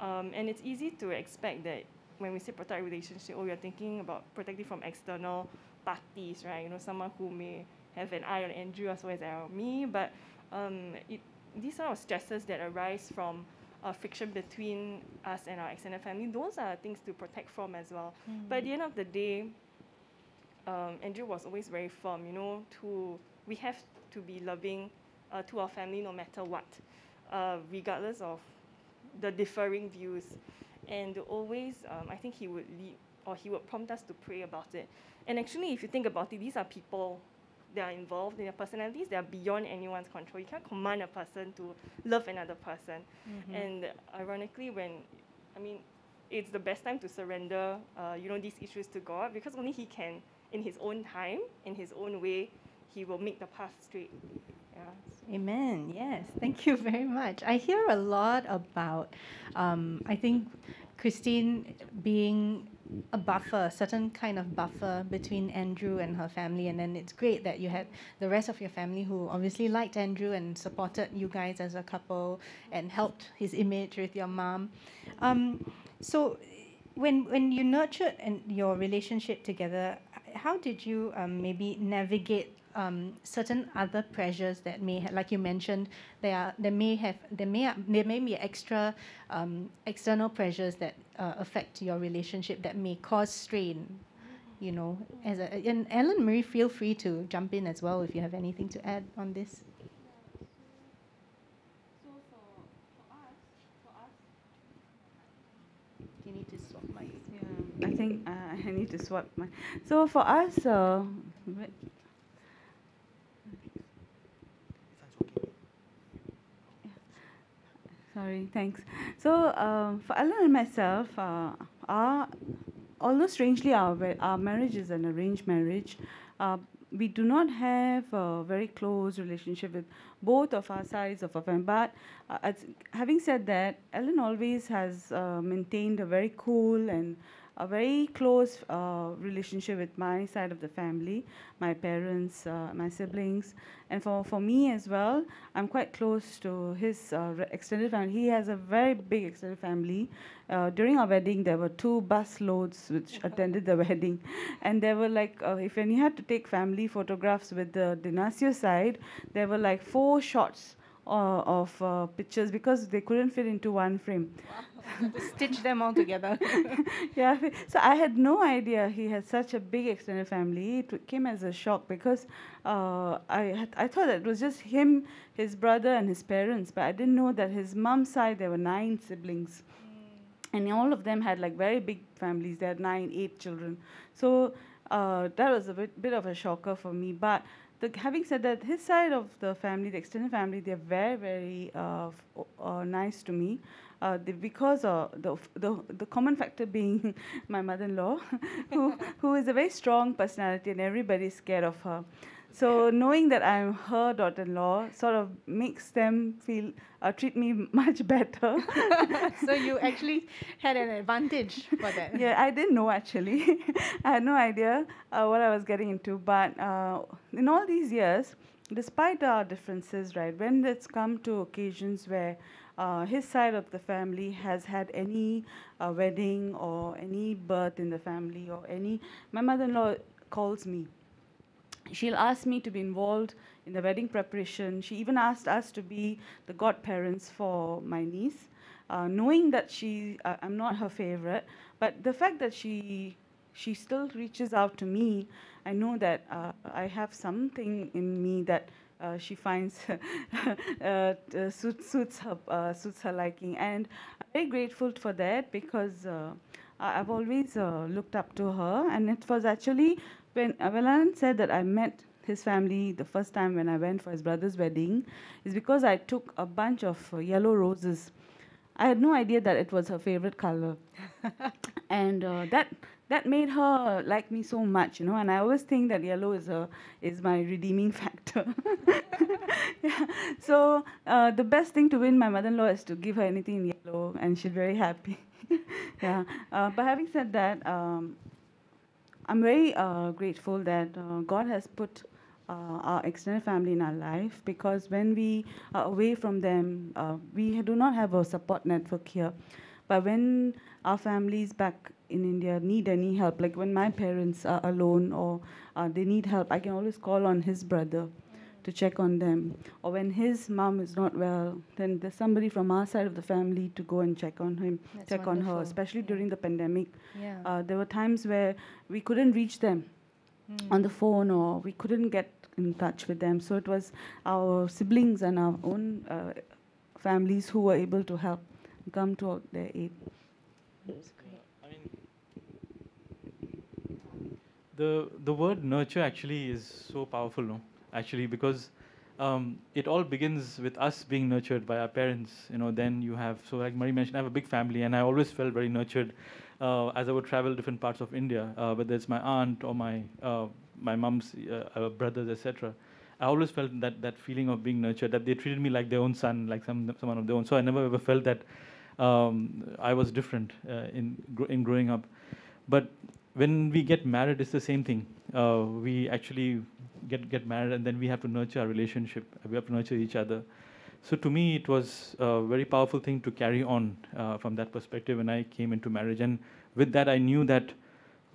Um, and it's easy to expect that when we say protect relationship, oh, we're thinking about protecting from external parties, right? You know, someone who may have an eye on Andrew as well as on me. But um, it, these are stresses that arise from uh, friction between us and our extended family. Those are things to protect from as well. Mm-hmm. But at the end of the day, um, Andrew was always very firm. You know, to we have to be loving uh, to our family no matter what, uh, regardless of the differing views. And always, um, I think he would lead or he would prompt us to pray about it. And actually, if you think about it, these are people that are involved in their personalities they are beyond anyone's control. You can't command a person to love another person. Mm-hmm. And ironically, when, I mean, it's the best time to surrender, uh, you know, these issues to God because only He can, in His own time, in His own way, He will make the path straight. Yeah. Amen. Yes. Thank you very much. I hear a lot about, um, I think, Christine being a buffer, a certain kind of buffer between Andrew and her family. And then it's great that you had the rest of your family who obviously liked Andrew and supported you guys as a couple and helped his image with your mom. Um, so when when you nurtured and your relationship together, how did you um, maybe navigate um, certain other pressures that may have, like you mentioned, there are there may have there may there may be extra um, external pressures that uh, affect your relationship that may cause strain. You know, as a and Alan Marie, feel free to jump in as well if you have anything to add on this. You need to swap my. Yeah, I think uh, I need to swap my. So for us, uh, Sorry, thanks. So um, for Alan and myself, uh, our, although strangely our, our marriage is an arranged marriage, uh, we do not have a very close relationship with both of our sides of our family. But uh, having said that, Alan always has uh, maintained a very cool and a very close uh, relationship with my side of the family, my parents, uh, my siblings, and for, for me as well, I'm quite close to his uh, extended family. He has a very big extended family. Uh, during our wedding, there were two bus loads which attended the wedding, and there were like, uh, if when you had to take family photographs with the Dinasio side, there were like four shots uh, of uh, pictures because they couldn't fit into one frame. Stitch them all together. yeah, so I had no idea he had such a big extended family. It came as a shock because uh, I had, I thought that it was just him, his brother, and his parents, but I didn't know that his mom's side there were nine siblings, and all of them had like very big families. They had nine, eight children. So uh, that was a bit, bit of a shocker for me. But the, having said that, his side of the family, the extended family, they're very, very uh, uh, nice to me. Uh, because uh, the, the the common factor being my mother-in-law, who who is a very strong personality and everybody's scared of her. So knowing that I'm her daughter-in-law sort of makes them feel uh, treat me much better. so you actually had an advantage for that. yeah, I didn't know actually. I had no idea uh, what I was getting into. But uh, in all these years, despite our differences, right, when it's come to occasions where uh, his side of the family has had any uh, wedding or any birth in the family or any, my mother-in-law calls me she'll ask me to be involved in the wedding preparation. She even asked us to be the godparents for my niece, uh, knowing that she, uh, I'm not her favorite, but the fact that she, she still reaches out to me, I know that uh, I have something in me that. Uh, she finds uh, t- suits, suits her uh, suits her liking, and I'm very grateful for that because uh, I've always uh, looked up to her, and it was actually when uh, when Alan said that I met his family the first time when I went for his brother's wedding, is because I took a bunch of uh, yellow roses. I had no idea that it was her favorite color, and uh, that that made her like me so much, you know. And I always think that yellow is a is my redeeming factor. yeah. So uh, the best thing to win my mother-in-law is to give her anything in yellow, and she's very happy. yeah. Uh, but having said that, um, I'm very uh, grateful that uh, God has put uh, our extended family in our life because when we are away from them, uh, we do not have a support network here. But when our families back in India need any help, like when my parents are alone or uh, they need help, I can always call on his brother to check on them. Or when his mom is not well, then there's somebody from our side of the family to go and check on him, That's check on her, especially Yeah. during the pandemic. Yeah. Uh, there were times where we couldn't reach them on the phone or we couldn't get in touch with them. So it was our siblings and our own uh, families who were able to help come to their aid. That's great. I mean, the the word nurture actually is so powerful, no? Actually, because um, it all begins with us being nurtured by our parents. You know, then you have so like Marie mentioned, I have a big family, and I always felt very nurtured uh, as I would travel different parts of India, uh, whether it's my aunt or my uh, my mom's uh, uh, brothers, etc. I always felt that that feeling of being nurtured, that they treated me like their own son, like some someone of their own. So I never ever felt that Um, I was different uh, in gr- in growing up, but when we get married, it's the same thing. We actually get get married, and then we have to nurture our relationship. We have to nurture each other. So to me, it was a very powerful thing to carry on uh, from that perspective when I came into marriage, and with that, I knew that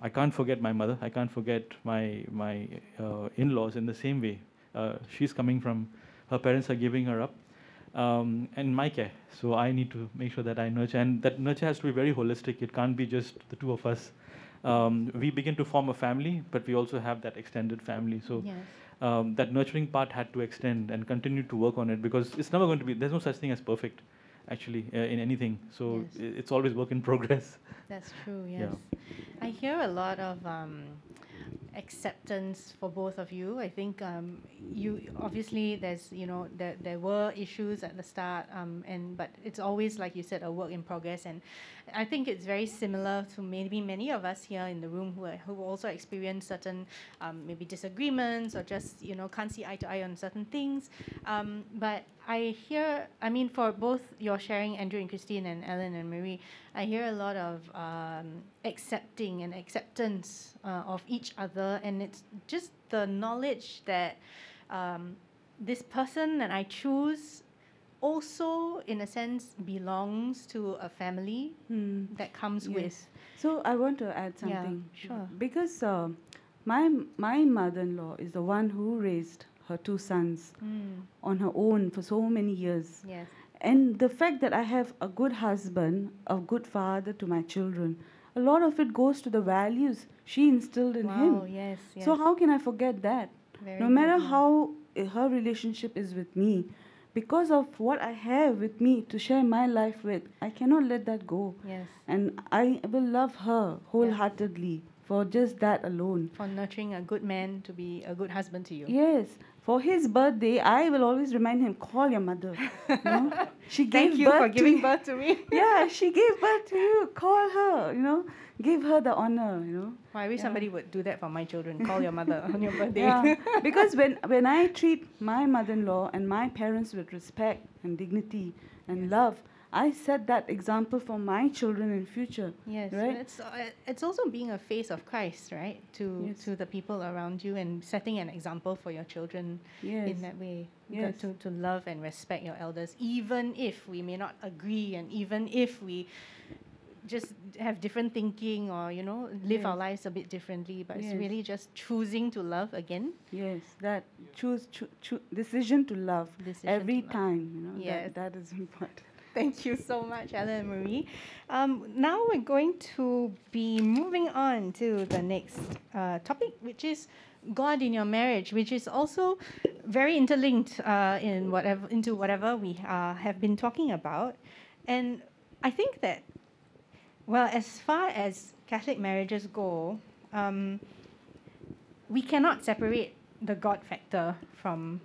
I can't forget my mother. I can't forget my my uh, in-laws in the same way. Uh, she's coming from her parents are giving her up, um, and my care. So I need to make sure that I nurture, and that nurture has to be very holistic. It can't be just the two of us. Um, we begin to form a family, but we also have that extended family. So Yes. um, that nurturing part had to extend and continue to work on it because it's never going to be. There's no such thing as perfect, actually, uh, in anything. So Yes. it's always work in progress. That's true, Yeah. yes. I hear a lot of um, acceptance for both of you. I think um, you obviously there's you know there there were issues at the start, um, and but it's always like you said a work in progress. And I think it's very similar to maybe many of us here in the room who are, who also experience certain um, maybe disagreements or just you know can't see eye to eye on certain things. Um, but I hear, I mean, for both your sharing, Andrew and Christine, and Alan and Marie, I hear a lot of um, accepting and acceptance uh, of each other, and it's just the knowledge that um, this person that I choose also, in a sense, belongs to a family Hmm. that comes Yes. with. So I want to add something. Yeah, sure. Because uh, my my mother-in-law is the one who raised her two sons Mm, on her own for so many years. yes. And the fact that I have a good husband, a good father to my children, a lot of it goes to the values she instilled in wow, him. yes, yes. So how can I forget that? Very no matter how uh, her relationship is with me, because of what I have with me to share my life with, I cannot let that go. Yes. And I will love her wholeheartedly for just that alone. For nurturing a good man to be a good husband to you. Yes. For his birthday, I will always remind him, call your mother. You know? She Thank gave you birth for giving you. birth to me. Yeah, she gave birth to you. Call her, you know. Give her the honor, you know. Well, I wish Yeah. somebody would do that for my children. Call your mother on your birthday. Yeah, because when when I treat my mother-in-law and my parents with respect and dignity and love, I set that example for my children in future. Yes, Right? it's uh, it's also being a face of Christ, right? To Yes. to the people around you and setting an example for your children Yes. in that way. the- Yes. to to love and respect your elders, even if we may not agree, and even if we just have different thinking or you know live our lives a bit differently. But it's really just choosing to love again. Yes, that choose choo- choo- decision to love Decision every to love. time. You know, Yes. that, that is important. Thank you so much, Alan and Marie. Um, now we're going to be moving on to the next uh, topic, which is God in your marriage, which is also very interlinked uh, in whatever into whatever we uh, have been talking about. And I think that, well, as far as Catholic marriages go, um, we cannot separate the God factor from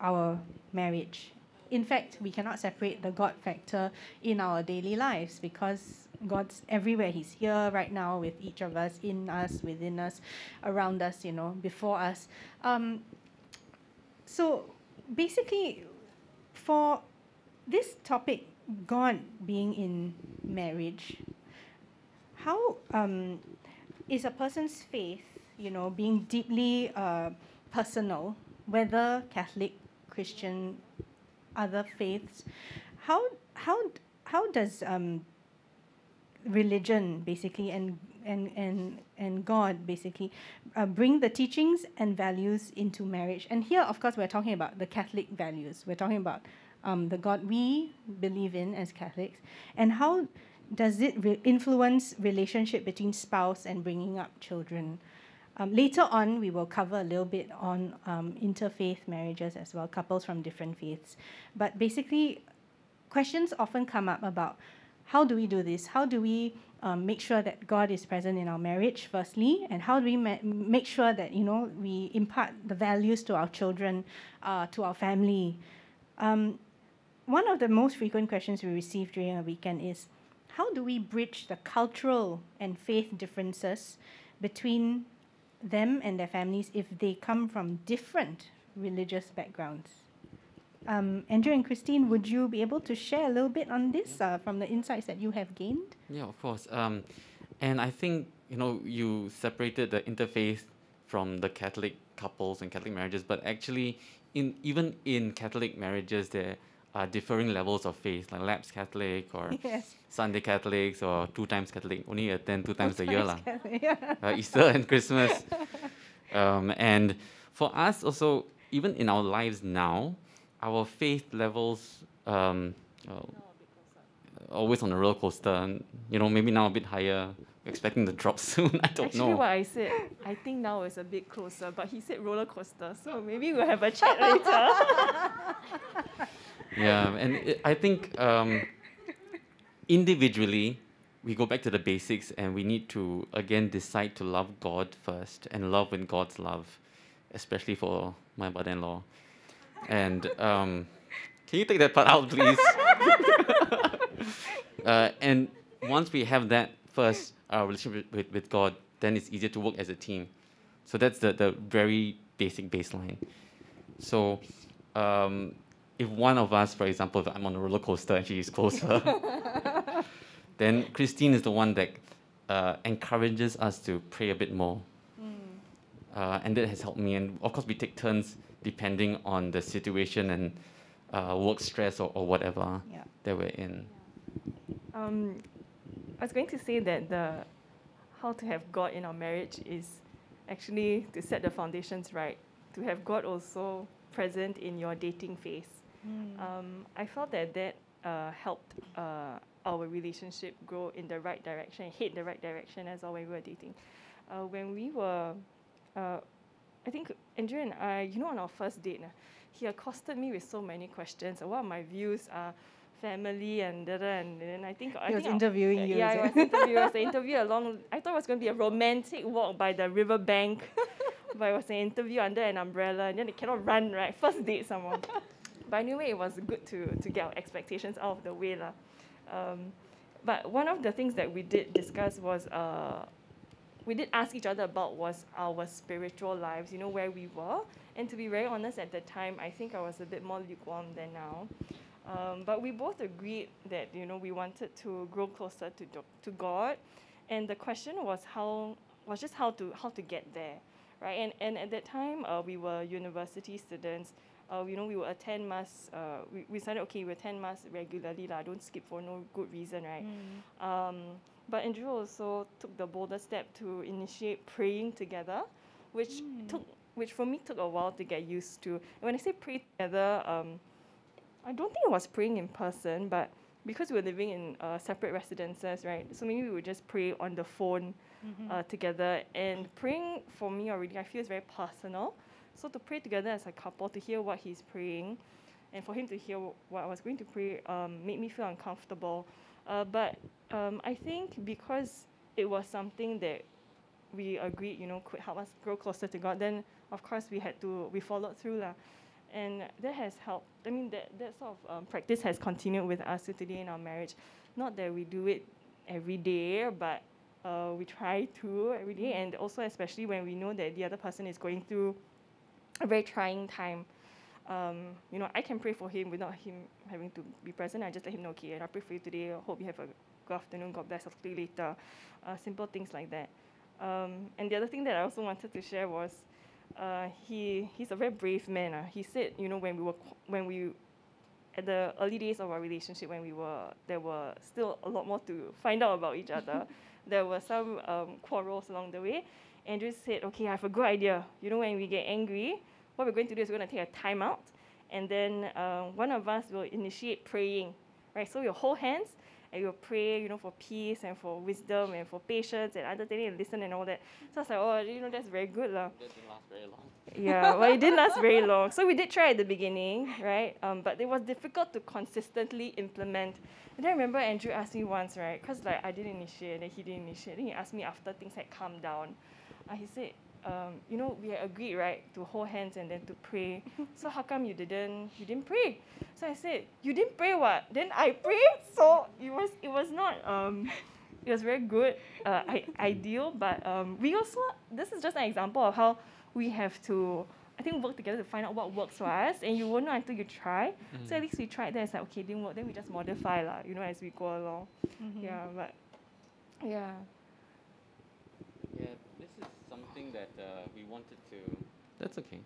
our marriage. In fact, we cannot separate the God factor in our daily lives because God's everywhere. He's here right now with each of us, in us, within us, around us, you know, before us. Um, so basically, for this topic, God being in marriage, how um, is a person's faith, you know, being deeply uh, personal, whether Catholic, Christian, other faiths, how how how does um, religion basically and and and and God basically uh, bring the teachings and values into marriage? And here, of course, we're talking about the Catholic values. We're talking about um, the God we believe in as Catholics, and how does it re- influence relationship between spouse and bringing up children? Um, later on, we will cover a little bit on um, interfaith marriages as well, couples from different faiths. But basically, questions often come up about how do we do this? How do we um, make sure that God is present in our marriage, firstly, and how do we ma- make sure that you know we impart the values to our children, uh, to our family? Um, one of the most frequent questions we receive during a weekend is, how do we bridge the cultural and faith differences between them and their families if they come from different religious backgrounds? Um, Andrew and Christine, would you be able to share a little bit on this uh, from the insights that you have gained? Yeah, of course. Um, and I think you know you separated the interfaith from the Catholic couples and Catholic marriages, but actually, in even in Catholic marriages, there are differing levels of faith, like lapsed Catholic or Yes. Sunday Catholics or two times Catholic, only attend two times a year lah. yeah. uh, Easter and Christmas. Um, and for us also, even in our lives now, our faith levels um, uh, always on a roller coaster. And, you know, maybe now a bit higher. Expecting the drop soon. I don't Actually, know. what I said, I think now is a bit closer, but he said roller coaster, so maybe we'll have a chat later. Yeah, and it, I think um, individually, we go back to the basics and we need to again decide to love God first and love in God's love, especially for my mother-in-law. And um, can you take that part out, please? uh, and once we have that first, our relationship with, with God, then it's easier to work as a team. So that's the, the very basic baseline. So um, if one of us, for example, if I'm on a roller coaster and she is closer, then Christine is the one that uh, encourages us to pray a bit more. Uh, and that has helped me. And of course, we take turns depending on the situation and uh, work stress or, or whatever Yeah. that we're in. Um, I was going to say that the how to have God in our marriage is actually to set the foundations right, to have God also present in your dating phase. Um, I felt that that uh, helped uh, our relationship grow in the right direction, head the right direction as well when we were dating. Uh, when we were, uh, I think Andrew and I, you know, on our first date, uh, he accosted me with so many questions. Uh, What are my views? Uh, family and da, da, and then I think I was think interviewing you, Yeah, it? was interview. It was an interview along. I thought it was going to be a romantic walk by the riverbank, but it was an interview under an umbrella, and then they cannot run right. First date, someone. But anyway, it was good to to get our expectations out of the way, lah. Um, but one of the things that we did discuss was uh, we did ask each other about was our spiritual lives, you know, where we were. And to be very honest, at the time, I think I was a bit more lukewarm than now. Um, but we both agreed that, you know, we wanted to grow closer to, to God. And the question was how, was just how to, how to get there, right? And, and at that time, uh, we were university students. Uh, you know, we will attend mass, uh, we, we decided, okay, we attend mass regularly, lah. don't skip for no good reason, right? Um, but Andrew also took the bolder step to initiate praying together, which took which for me took a while to get used to. And when I say pray together, um, I don't think I was praying in person, but because we were living in uh, separate residences, right? So maybe we would just pray on the phone uh, together. And praying for me already, I feel is very personal. So to pray together as a couple, to hear what he's praying, and for him to hear what I was going to pray, um, made me feel uncomfortable. Uh, but um, I think because it was something that we agreed, you know, could help us grow closer to God, then of course we had to, we followed through. lah. And that has helped. I mean, that, that sort of um, practice has continued with us to today in our marriage. Not that we do it every day, but uh, we try to every day. And also, especially when we know that the other person is going through a very trying time. Um, you know, I can pray for him without him having to be present. I just let him know, okay, and I pray for you today. I hope you have a good afternoon. God bless. I'll see you later. Uh, simple things like that. Um, and the other thing that I also wanted to share was, uh, he he's a very brave man. Uh. He said, you know, when we were when we at the early days of our relationship, when we were there were still a lot more to find out about each other. there were some um, quarrels along the way. Andrew said, okay, I have a good idea. You know, when we get angry, what we're going to do is we're going to take a time out, and then uh, one of us will initiate praying, right? So we'll hold hands and we'll pray, you know, for peace and for wisdom and for patience and understanding and listen and all that. So I was like, oh, you know, that's very good, lah. That didn't last very long. Yeah, well, it didn't last very long. So we did try at the beginning, right? Um, but it was difficult to consistently implement. And then I remember Andrew asked me once, right? Because like I didn't initiate, and then he didn't initiate. Then he asked me after things had calmed down. Uh, he said, um, you know, we agreed, right, to hold hands and then to pray. so how come you didn't you didn't pray? So I said, you didn't pray what? Then I prayed. So it was it was not um, it was very good, uh, I, ideal. But um, we also this is just an example of how we have to I think work together to find out what works for us, and you won't know until you try. So at Mm. least we tried that. It's like okay, didn't work. Then we just modify lah, you know, as we go along. Mhm. Yeah, but yeah. Yeah, this is something that uh, we wanted to. That's okay.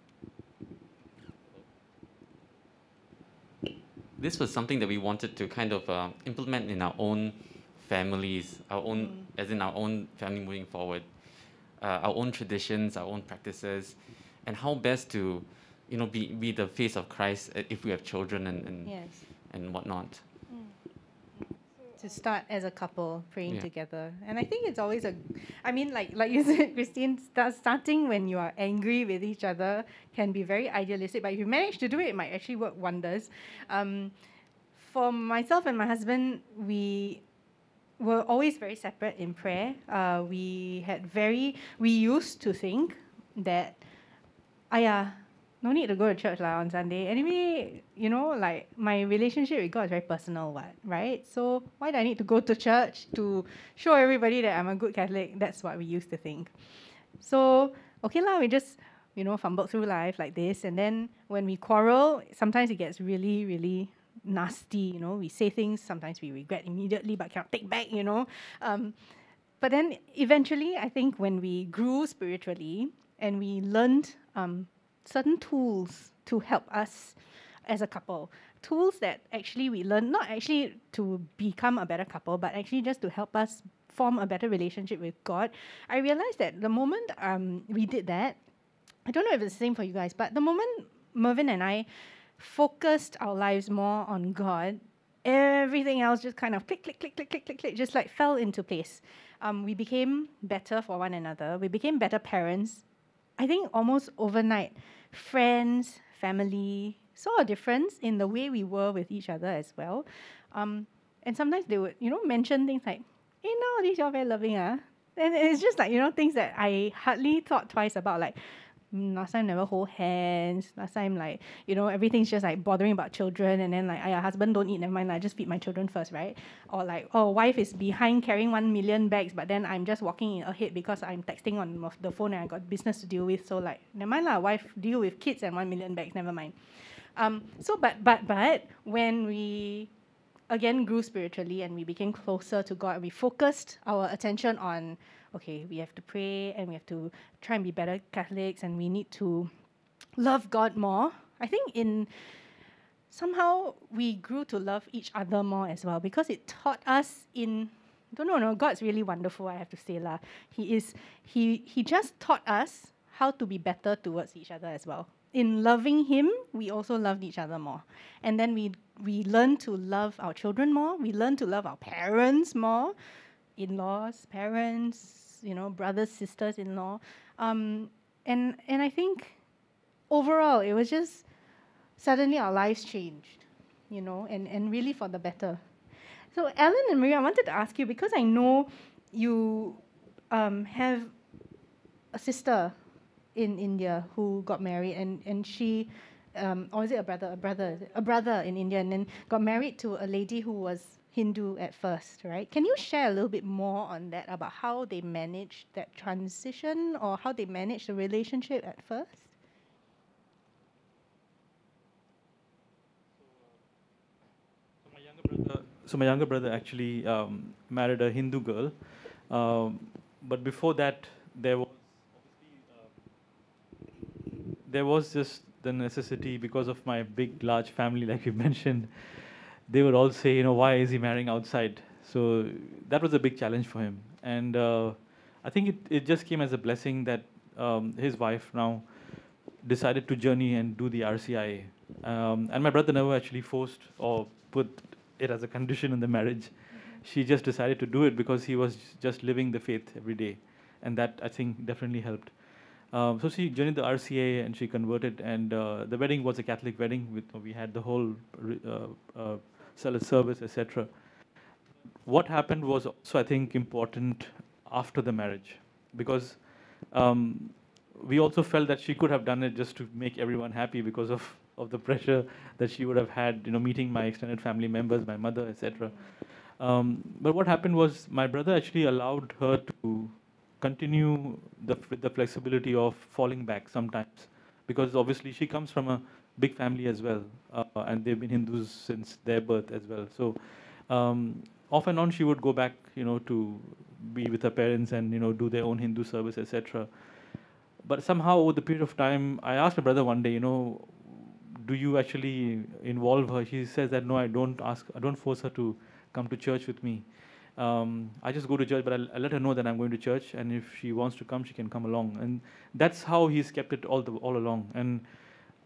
This was something that we wanted to kind of uh, implement in our own families, our own, as in our own family moving forward, uh, our own traditions, our own practices, and how best to, you know, be, be the face of Christ uh, if we have children and, and, Yes. and whatnot. To start as a couple praying Yeah. together. And i think it's always a i mean like like you said christine start, starting when you are angry with each other can be very idealistic but if you manage to do it it might actually work wonders. Um, for myself and my husband we were always very separate in prayer. Uh, we had very we used to think that Aya, no need to go to church lah on Sunday. Anyway, you know, like my relationship with God is very personal, what, right? So why do I need to go to church to show everybody that I'm a good Catholic? That's what we used to think. So okay lah, we just you know fumbled through life like this, and then when we quarrel, sometimes it gets really, really nasty. You know, we say things sometimes we regret immediately, but cannot take back. You know, um, but then eventually, I think when we grew spiritually and we learned um, certain tools to help us as a couple, tools that actually we learn not actually to become a better couple, but actually just to help us form a better relationship with God. I realized that the moment um, we did that, I don't know if it's the same for you guys, but the moment Mervyn and I focused our lives more on God, everything else just kind of click, click, click, click, click, click, click, just like fell into place. Um, we became better for one another. We became better parents. I think almost overnight, friends, family saw a difference in the way we were with each other as well. Um, and sometimes they would, you know, mention things like, "Hey, nowadays you're very loving, ah." And it's just like you know things that I hardly thought twice about, like mm, last time never hold hands. Last time like you know everything's just like bothering about children, and then like, "Aya, husband don't eat, never mind, I just feed my children first, right?" Or like, "Oh, wife is behind carrying one million bags, but then I'm just walking ahead because I'm texting on the phone and I got business to deal with. So like, never mind lah, wife deal with kids and one million bags, never mind." Um, so, but but but when we again grew spiritually and we became closer to God we focused our attention on okay, we have to pray and we have to try and be better Catholics and we need to love God more. I think in somehow we grew to love each other more as well because it taught us in don't know, no, God's really wonderful, I have to say lah. He is he he just taught us how to be better towards each other as well. In loving him, we also loved each other more. And then we we learn to love our children more. We learn to love our parents more, in-laws, parents, you know, brothers, sisters, in-law. Um, and and I think overall, it was just suddenly our lives changed, you know, and, and really for the better. So, Alan and Maria, I wanted to ask you because I know you um, have a sister in India who got married, and, and she, um, or is it a brother? A brother, a brother in India, and then got married to a lady who was Hindu at first, right? Can you share a little bit more on that about how they managed that transition or how they managed the relationship at first? So my younger brother, actually um, married a Hindu girl, um, but before that there was uh, there was just the necessity because of my big large family, like you mentioned. They would all say, you know, why is he marrying outside? So that was a big challenge for him, and uh, I think it, it just came as a blessing that um, his wife now decided to journey and do the RCIA. Um, and my brother never actually forced or put it as a condition in the marriage. She just decided to do it because he was just living the faith every day. And that, I think, definitely helped. Um, so she joined the RCIA and she converted, and uh, the wedding was a Catholic wedding. With we had the whole re- uh, uh, a service, etc. What happened was also, I think, important after the marriage, because um, we also felt that she could have done it just to make everyone happy because of, of the pressure that she would have had, you know, meeting my extended family members, my mother, etc. Um, but what happened was my brother actually allowed her to continue the, the flexibility of falling back sometimes because obviously she comes from a big family as well, uh, and they've been Hindus since their birth as well. So um, off and on, she would go back, you know, to be with her parents and you know do their own Hindu service, etc. But somehow over the period of time, I asked my brother one day, you know, do you actually involve her? She says that no, I don't ask, I don't force her to come to church with me. Um, I just go to church, but I, I let her know that I'm going to church, and if she wants to come, she can come along. And that's how he's kept it all the, all along. And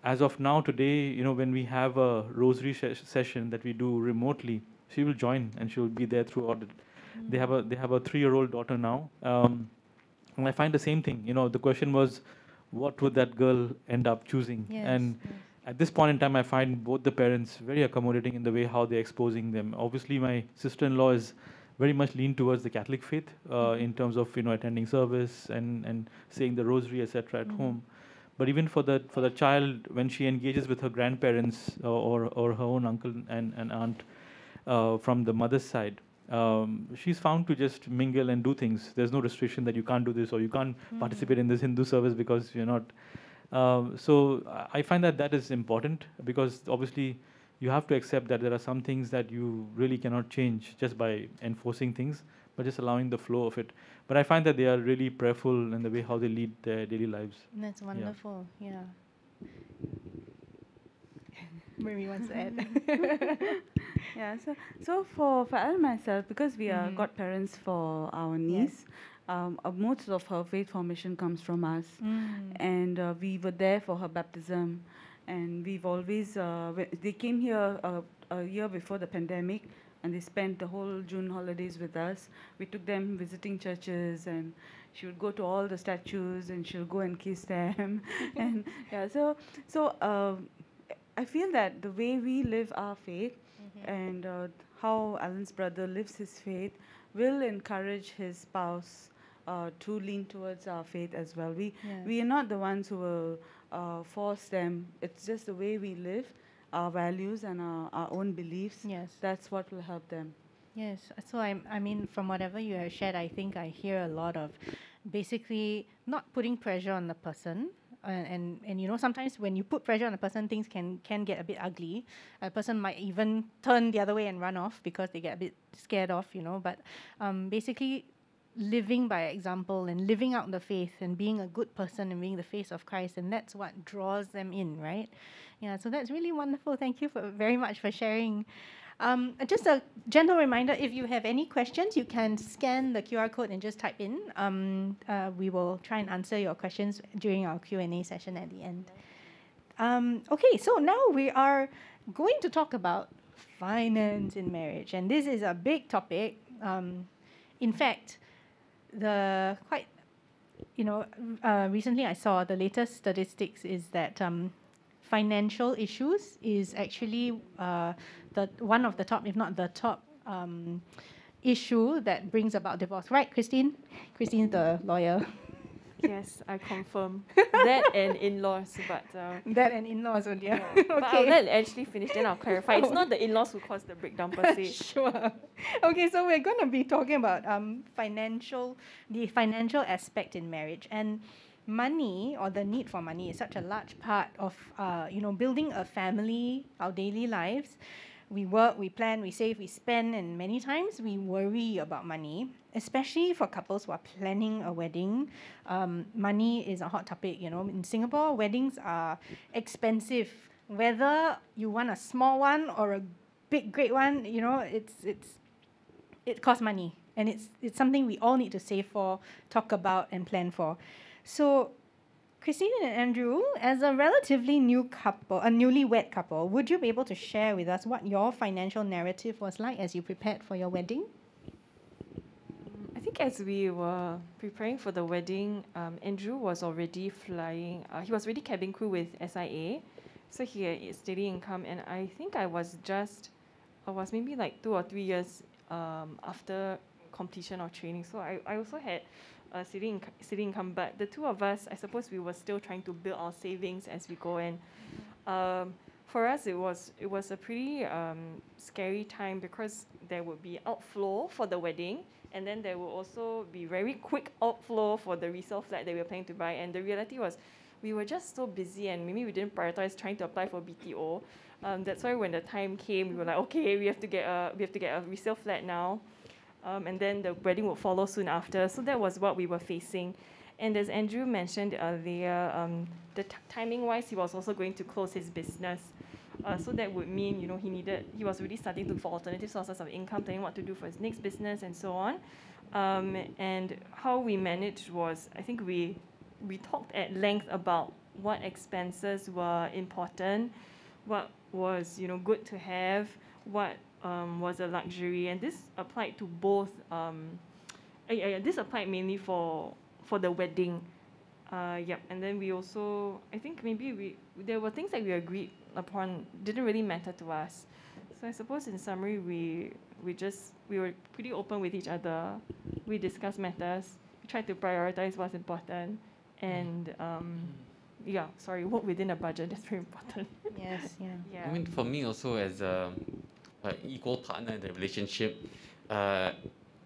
as of now, today, you know, when we have a rosary session that we do remotely, she will join and she will be there throughout it. Mm. They have a they have a three-year-old daughter now, um, and I find the same thing. You know, the question was, what would that girl end up choosing? Yes, and yes. at this point in time, I find both the parents very accommodating in the way how they're exposing them. Obviously, my sister-in-law is very much lean towards the Catholic faith uh, Mhm. in terms of you know attending service and and saying the rosary etc. at Mhm. home. But even for the for the child, when she engages with her grandparents uh, or or her own uncle and, and aunt uh, from the mother's side, um, she's found to just mingle and do things. There's no restriction that you can't do this or you can't Mhm. participate in this Hindu service because you're not. Um, so I find that that is important because obviously you have to accept that there are some things that you really cannot change just by enforcing things, but just allowing the flow of it. But I find that they are really prayerful in the way how they lead their daily lives. That's wonderful. Yeah. Marie wants to add. Yeah, so so for for Elle myself, because we are Mhm. godparents for our niece, um, uh, most of her faith formation comes from us, Mm. and uh, we were there for her baptism, and we've always uh, whe- they came here uh, a year before the pandemic, and they spent the whole June holidays with us. We took them visiting churches, and she would go to all the statues, and she'll go and kiss them, and yeah, so so. Um, I feel that the way we live our faith Mhm. and uh, how Alan's brother lives his faith will encourage his spouse uh, to lean towards our faith as well. We Yes. we are not the ones who will uh, force them. It's just the way we live, our values and our, our own beliefs. Yes. That's what will help them. Yes. So I, I mean, from whatever you have shared, I think I hear a lot of basically not putting pressure on the person. And, and and you know sometimes when you put pressure on a person things can can get a bit ugly a person might even turn the other way and run off because they get a bit scared off you know but um, basically living by example and living out the faith and being a good person and being the face of Christ and that's what draws them in right yeah so that's really wonderful thank you for very much for sharing um, just a gentle reminder, if you have any questions, you can scan the QR code and just type in. Um, uh, we will try and answer your questions during our Q&A session at the end. Um, okay, so now we are going to talk about finance in marriage. And this is a big topic. Um, in fact, the quite, you know, uh, recently I saw the latest statistics is that um, financial issues is actually uh, the one of the top, if not the top, um, issue that brings about divorce. Right, Christine? Christine's the lawyer. yes, I confirm that and in-laws, but uh, that and in-laws, oh dear. yeah. but I'll let Ashley finish. Then I'll clarify. It's not the in-laws who caused the breakdown per se. sure. Okay, so we're going to be talking about um, financial, the financial aspect in marriage, and money or the need for money is such a large part of uh, you know building a family, our daily lives. We work, we plan, we save, we spend, and many times we worry about money, especially for couples who are planning a wedding. Um, money is a hot topic, you know. In Singapore, weddings are expensive. Whether you want a small one or a big, great one, you know, it's it's it costs money, and it's it's something we all need to save for, talk about, and plan for. So, Christine and Andrew, as a relatively new couple, a newlywed couple, would you be able to share with us what your financial narrative was like as you prepared for your wedding? I think as we were preparing for the wedding, um, Andrew was already flying. Uh, he was already cabin crew with SIA, so he had a steady income. And I think I was just, I was maybe like two or three years um, after completion of training. So I, I also had a steady, inc- steady income. But the two of us, I suppose we were still trying to build our savings as we go. And um, for us, it was it was a pretty um, scary time because there would be outflow for the wedding, and then there will also be very quick outflow for the resale flat that we were planning to buy. And the reality was, we were just so busy and maybe we didn't prioritize trying to apply for BTO. Um, that's why when the time came, we were like, okay, we have to get a we have to get a resale flat now, um, and then the wedding would follow soon after. So that was what we were facing. And as Andrew mentioned earlier, um, the timing wise, he was also going to close his business. Uh, so that would mean, you know, he needed, he was really starting to look for alternative sources of income, planning what to do for his next business and so on. Um, and how we managed was, I think we we talked at length about what expenses were important, what was you know good to have, what um, was a luxury, and this applied to both. Um, uh, yeah, this applied mainly for for the wedding. Uh, yep, and then we also, I think maybe we there were things that we agreed upon didn't really matter to us. So I suppose in summary, we we just we were pretty open with each other. We discussed matters. We tried to prioritize what's important, and um, yeah, sorry, work within a budget. That's very important. Yes, yeah. yeah. I mean, for me also as a, a equal partner in the relationship, uh,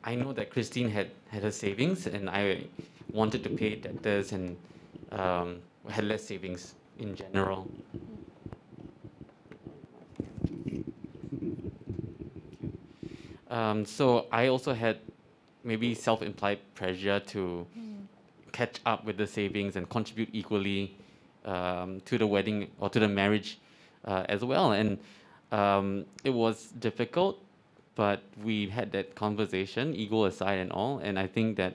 I know that Christine had had her savings, and I wanted to pay debtors and um, had less savings in general. Um, so I also had maybe self-implied pressure to catch up with the savings and contribute equally um, to the wedding or to the marriage uh, as well. And um, it was difficult, but we had that conversation, ego aside and all. And I think that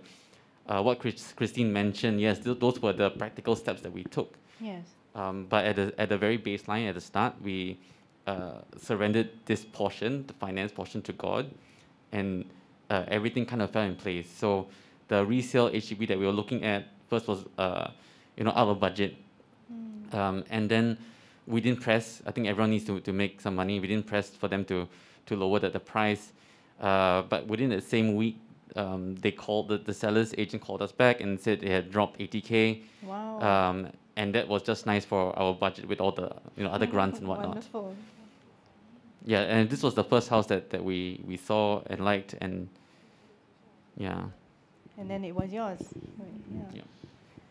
uh, what Chris, Christine mentioned, yes, th- those were the practical steps that we took. Yes. Um, but at the, at the very baseline, at the start, we uh, surrendered this portion, the finance portion, to God, and uh, everything kind of fell in place. So the resale HDB that we were looking at first was, uh, you know, out of budget, um, and then we didn't press. I think everyone needs to, to make some money. We didn't press for them to to lower the, the price, uh, but within the same week, um, they called the, the seller's agent called us back and said they had dropped 80k. Wow. Um, and that was just nice for our budget with all the you know other grants and whatnot. Wonderful. Yeah, and this was the first house that, that we, we saw and liked, and yeah, And then it was yours. Right, yeah. yeah,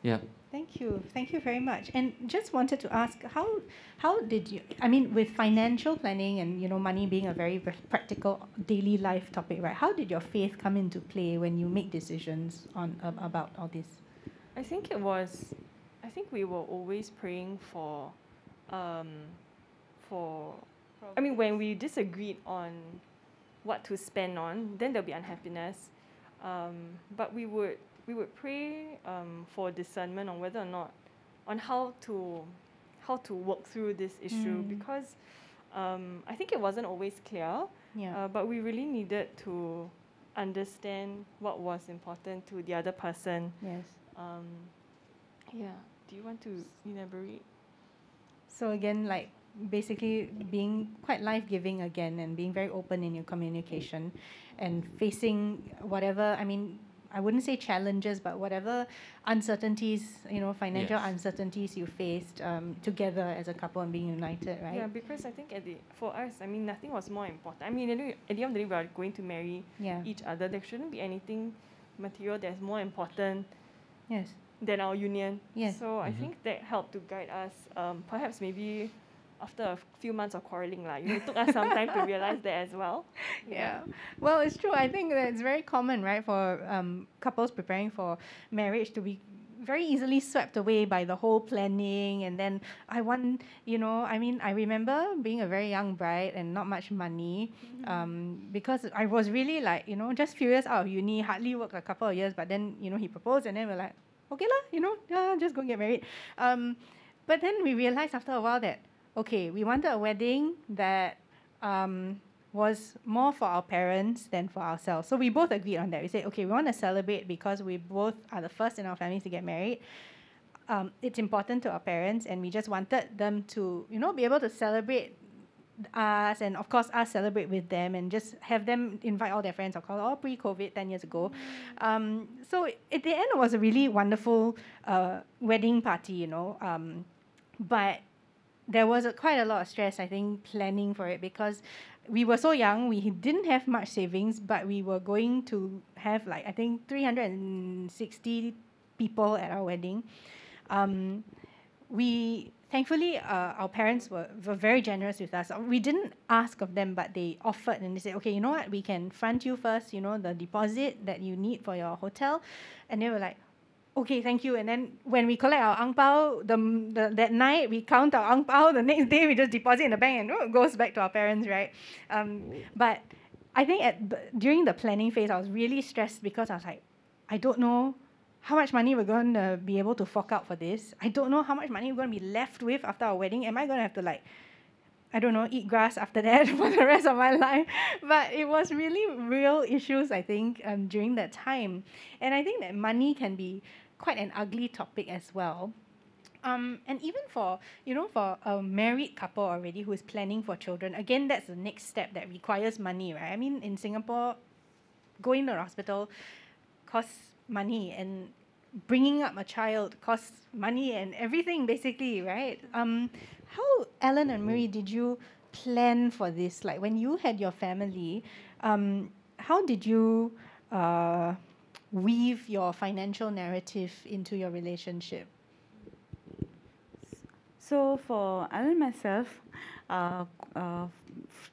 yeah. Thank you. Thank you very much. And just wanted to ask how how did you I mean with financial planning and you know money being a very practical daily life topic, right? How did your faith come into play when you make decisions on um, about all this? I think it was, I think we were always praying for, um, for, I mean, when we disagreed on what to spend on, then there'll be unhappiness. Um, but we would, we would pray um, for discernment on whether or not, on how to, how to work through this issue Mm. because um, I think it wasn't always clear. Yeah. Uh, but we really needed to understand what was important to the other person. yes. Um, yeah. Do you want to elaborate? So again, like basically being quite life giving again and being very open in your communication and facing whatever I mean I wouldn't say challenges but whatever uncertainties you know financial Yes. uncertainties you faced um, together as a couple and being united right Yeah, because I think at the for us, I mean, nothing was more important. I mean, anyway, at the end of the day, we are going to marry yeah each other. There shouldn't be anything material that's more important yes than our union. Yes. So I Mhm. think that helped to guide us. Um, perhaps maybe after a few months of quarreling, like, you know, it took us some time to realize that as well. Yeah. Well, it's true. I think that it's very common, right, for um, couples preparing for marriage to be very easily swept away by the whole planning and then I want you know I mean I remember being a very young bride and not much money um, because I was really like you know just few years out of uni hardly worked a couple of years but then you know he proposed and then we're like okay lah you know yeah, just go get married um, but then we realized after a while that okay we wanted a wedding that um, was more for our parents than for ourselves. So we both agreed on that. We said, okay, we want to celebrate because we both are the first in our families to get married. Um, it's important to our parents, and we just wanted them to, you know, be able to celebrate us, and of course, us celebrate with them, and just have them invite all their friends. Of call all pre-COVID, ten years ago. Um, so at the end, it was a really wonderful uh, wedding party, you know. Um, but there was a, quite a lot of stress, I think, planning for it because we were so young, we didn't have much savings, but we were going to have like I think 360 people at our wedding. Um, we thankfully uh, our parents were, were very generous with us. We didn't ask of them, but they offered and they said, okay, you know what, we can front you first, you know, the deposit that you need for your hotel, and they were like, okay, thank you. And then when we collect our ang pao, the, the, that night we count our ang pao, the next day we just deposit in the bank and oh, it goes back to our parents, right? Um, but I think at during the planning phase, I was really stressed because I was like, I don't know how much money we're going to be able to fork out for this. I don't know how much money we're going to be left with after our wedding. Am I going to have to like, I don't know, eat grass after that for the rest of my life? But it was really real issues, I think, um, during that time. And I think that money can be quite an ugly topic as well. Um, and even for you know for a married couple already who is planning for children, again that's the next step that requires money, right? I mean in Singapore, going to the hospital costs money and bringing up a child costs money and everything basically, right? Um, how Alan and Marie did you plan for this? Like when you had your family, um, how did you uh, weave your financial narrative into your relationship? So for Alan and myself, uh, uh,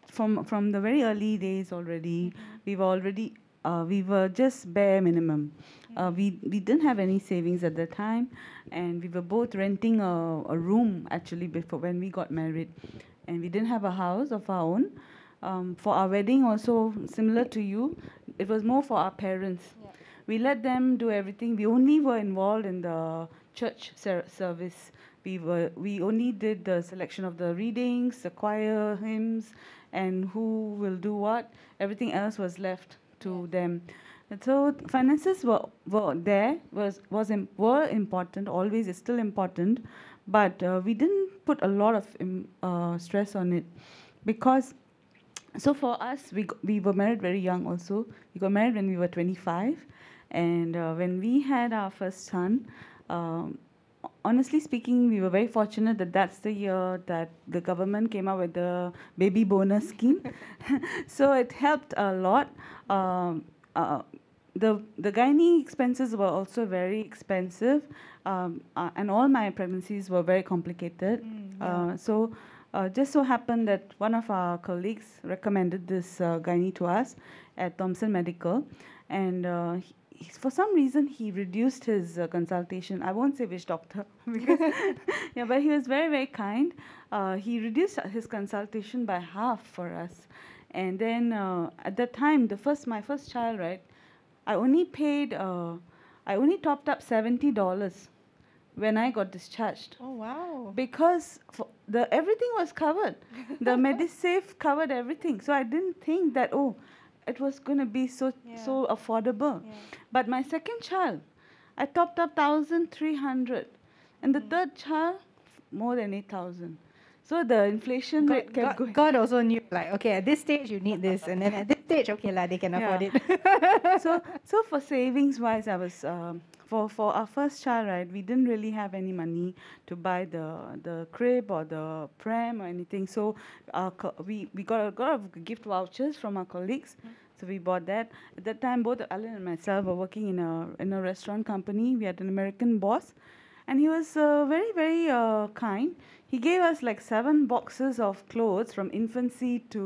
from from the very early days already, we were already uh, we were just bare minimum. Uh, we we didn't have any savings at the time, and we were both renting a, a room actually before when we got married, and we didn't have a house of our own. Um, for our wedding, also similar to you, it was more for our parents. We let them do everything. We only were involved in the church ser- service. We were we only did the selection of the readings, the choir hymns, and who will do what. Everything else was left to them. And so finances were, were there was was im- were important. Always is still important, but uh, we didn't put a lot of um, uh, stress on it because so for us we, we were married very young also we got married when we were 25 and uh, when we had our first son um, honestly speaking we were very fortunate that that's the year that the government came out with the baby bonus scheme. So it helped a lot. Um, uh, the the gynae expenses were also very expensive. Um, uh, and all my pregnancies were very complicated. Uh, so uh, just so happened that one of our colleagues recommended this uh, gynae to us at Thomson Medical, and uh, for some reason he reduced his uh, consultation. I won't say which doctor, because yeah, but he was very very kind. Uh, he reduced his consultation by half for us, and then uh, at that time, the first my first child, right, I only paid. Uh, I only topped up seventy dollars when I got discharged Oh wow! because the everything was covered the MediSave covered everything so i didn't think that oh it was going to be so so affordable Yeah. but my second child i topped up 1300 and the Mm. third child more than 8000 so the inflation rate God, kept God, going God also knew like okay at this stage you need this and then at this stage okay lah they can afford Yeah. it. so so for savings wise i was um, for for our first child right we didn't really have any money to buy the the crib or the pram or anything. So our co- we we got a got a gift vouchers from our colleagues. So we bought that. At that time both alan and myself were working in a in a restaurant company. We had an american boss. And he was uh, very very uh, kind. He gave us like seven boxes of clothes from infancy to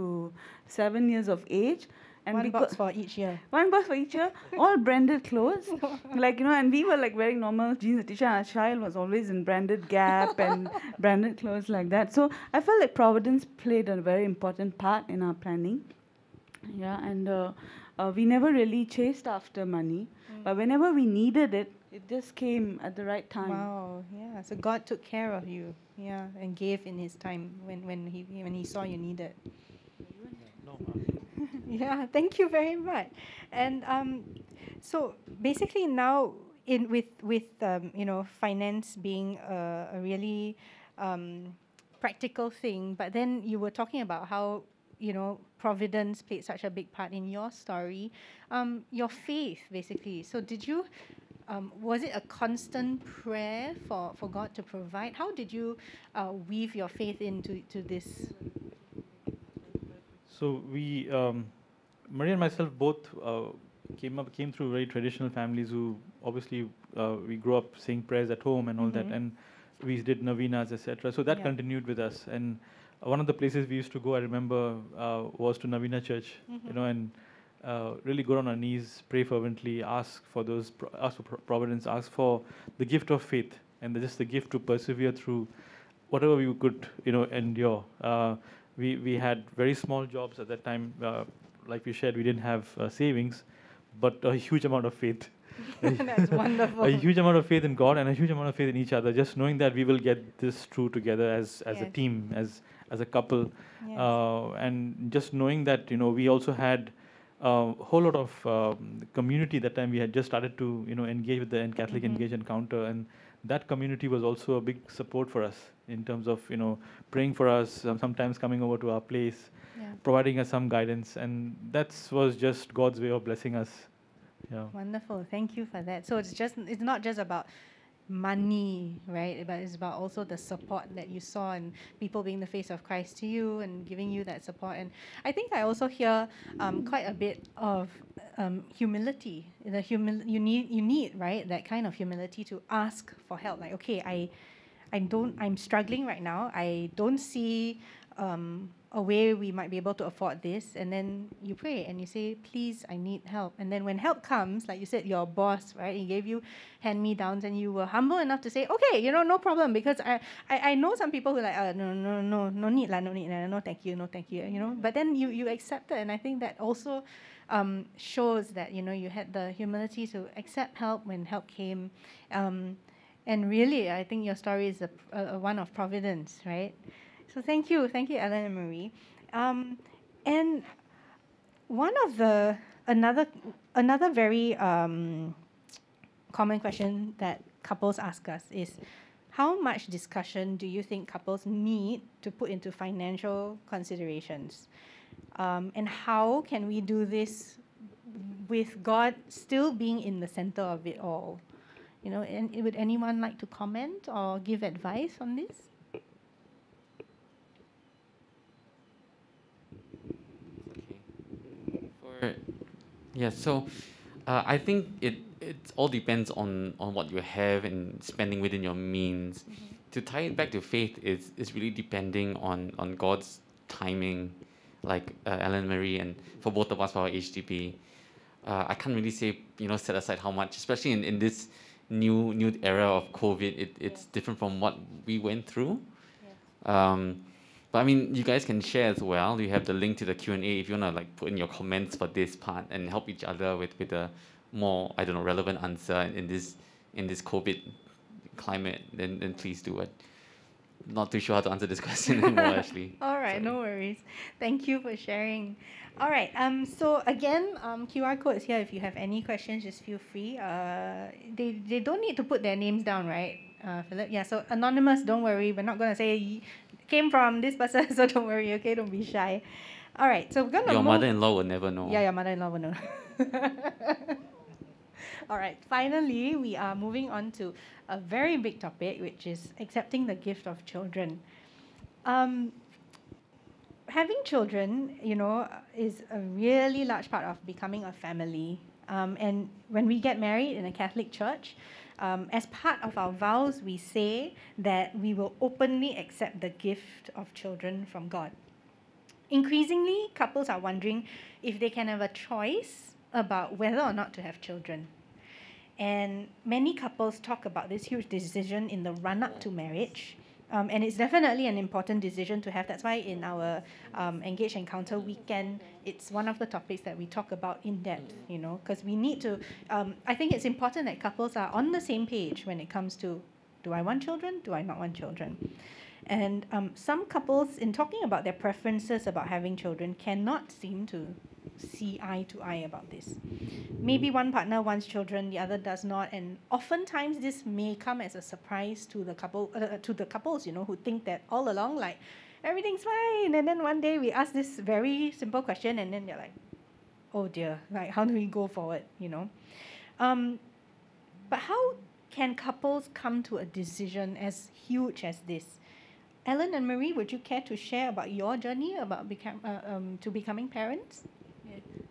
seven years of age and One we box for each year. one box for each year, all branded clothes. like, you know, and we were like wearing normal jeans. The teacher, our child was always in branded Gap and branded clothes like that. So I felt like Providence played a very important part in our planning. Yeah, and uh, uh, we never really chased after money, but whenever we needed it, it just came at the right time. Wow, yeah. So God took care of you, yeah, and gave in His time when when He when He saw you needed. Yeah, thank you very much. And um, so basically now in with with um, you know finance being a, a really um, practical thing, but then you were talking about how you know providence played such a big part in your story, um, your faith basically. So did you? Um, was it a constant prayer for, for God to provide? How did you uh, weave your faith into to this? So we, um, Maria and myself both uh, came up came through very traditional families who obviously uh, we grew up saying prayers at home and all that. Mhm. And we did novenas, etc. So that Yeah. continued with us. And one of the places we used to go, I remember, uh, was to Novena Church, Mhm. you know, and uh, really go on our knees, pray fervently, ask for those, pro- ask for pro- providence, ask for the gift of faith, and the, just the gift to persevere through whatever we could, you know, endure. Uh, we we had very small jobs at that time. Uh, like we shared, we didn't have uh, savings, but a huge amount of faith. That's wonderful. a huge amount of faith in God and a huge amount of faith in each other. Just knowing that we will get this through together as as a team, as as a couple, Yes. uh, and just knowing that you know we also had a whole lot of um, community that time. We had just started to you know engage with the Catholic Mhm. Engaged Encounter, and that community was also a big support for us in terms of you know praying for us, um, sometimes coming over to our place, yeah. providing us some guidance, and that was just God's way of blessing us. Yeah. Wonderful. Thank you for that. So it's just it's not just about money, right? But it's about also the support that you saw and people being the face of Christ to you and giving you that support. And I think I also hear um, quite a bit of um, humility. The humil- you need you need right that kind of humility to ask for help. Like okay, I I don't I'm struggling right now. I don't see um, a way we might be able to afford this and then you pray and you say please i need help. And then when help comes like you said your boss right he gave you hand me downs and you were humble enough to say okay you know no problem because i i, I know some people who are like uh, no no no no need lah no need lah, no thank you no thank you you know. But then you you accept it and i think that also um, shows that you know you had the humility to accept help when help came. Um, and really i think your story is a, a one of providence right so thank you, thank you, Alan and Marie. Um, and one of the another another very um, common question that couples ask us is, how much discussion do you think couples need to put into financial considerations, um, and how can we do this with God still being in the center of it all? You know, and would anyone like to comment or give advice on this? Okay. For yeah, so uh, I think it it all depends on on what you have and spending within your means. To tie it back to faith is is really depending on on God's timing, like uh, Alan Marie and for both of us for our HDB. Uh, I can't really say you know set aside how much, especially in, in this new new era of COVID. It, it's different from what we went through. Um, but I mean, you guys can share as well. You have the link to the Q and A if you wanna like put in your comments for this part and help each other with with a more I don't know relevant answer in, this in this COVID climate. Then then please do it. Not too sure how to answer this question anymore. Actually. All right, no worries. Thank you for sharing. All right, um, so again, um, QR code is here. If you have any questions, just feel free. Uh, they, they don't need to put their names down, right, uh, Philip? Yeah, so anonymous, don't worry. We're not going to say came from this person, so don't worry, okay? Don't be shy. All right, so we're to Your mother-in-law will never know. Yeah, your mother-in-law will know. All right. Finally, we are moving on to a very big topic, which is accepting the gift of children. Um, having children, you know, is a really large part of becoming a family. Um, and when we get married in a Catholic church, um, as part of our vows, we say that we will openly accept the gift of children from God. Increasingly, couples are wondering if they can have a choice about whether or not to have children. And many couples talk about this huge decision in the run up to marriage. Um, and it's definitely an important decision to have. That's why in our um, Engaged Encounter weekend, it's one of the topics that we talk about in depth, you know, because we need to. Um, I think it's important that couples are on the same page when it comes to do I want children? Do I not want children? And um, some couples, in talking about their preferences about having children, cannot seem to see eye to eye about this. Maybe one partner wants children, the other does not, and oftentimes this may come as a surprise to the couple, uh, to the couples, you know, who think that all along, like everything's fine, and then one day we ask this very simple question, and then they're like, "Oh dear, like how do we go forward?" You know. Um, but how can couples come to a decision as huge as this? Alan and Marie, would you care to share about your journey about become, uh, um, to becoming parents?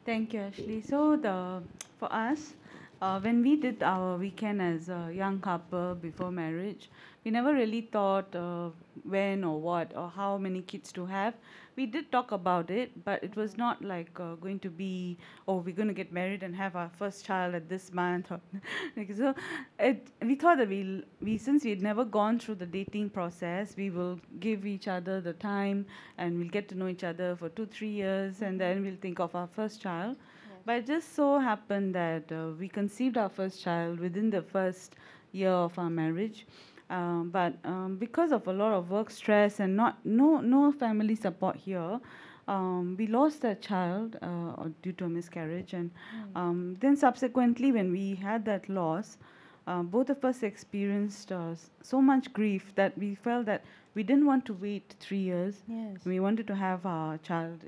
Thank you, Ashley. So the for us, uh, when we did our weekend as a young couple before marriage, we never really thought uh, when or what or how many kids to have. We did talk about it, but it was not like uh, going to be, oh, we're going to get married and have our first child at this month. Like, so it, we thought that we, we, since we had never gone through the dating process, we will give each other the time and we'll get to know each other for two, three years, and then we'll think of our first child. But it just so happened that uh, we conceived our first child within the first year of our marriage. Um, but um, because of a lot of work stress and not no no family support here, um, we lost that child uh, due to a miscarriage. And um, then subsequently, when we had that loss, uh, both of us experienced uh, so much grief that we felt that we didn't want to wait three years. Yes. We wanted to have our child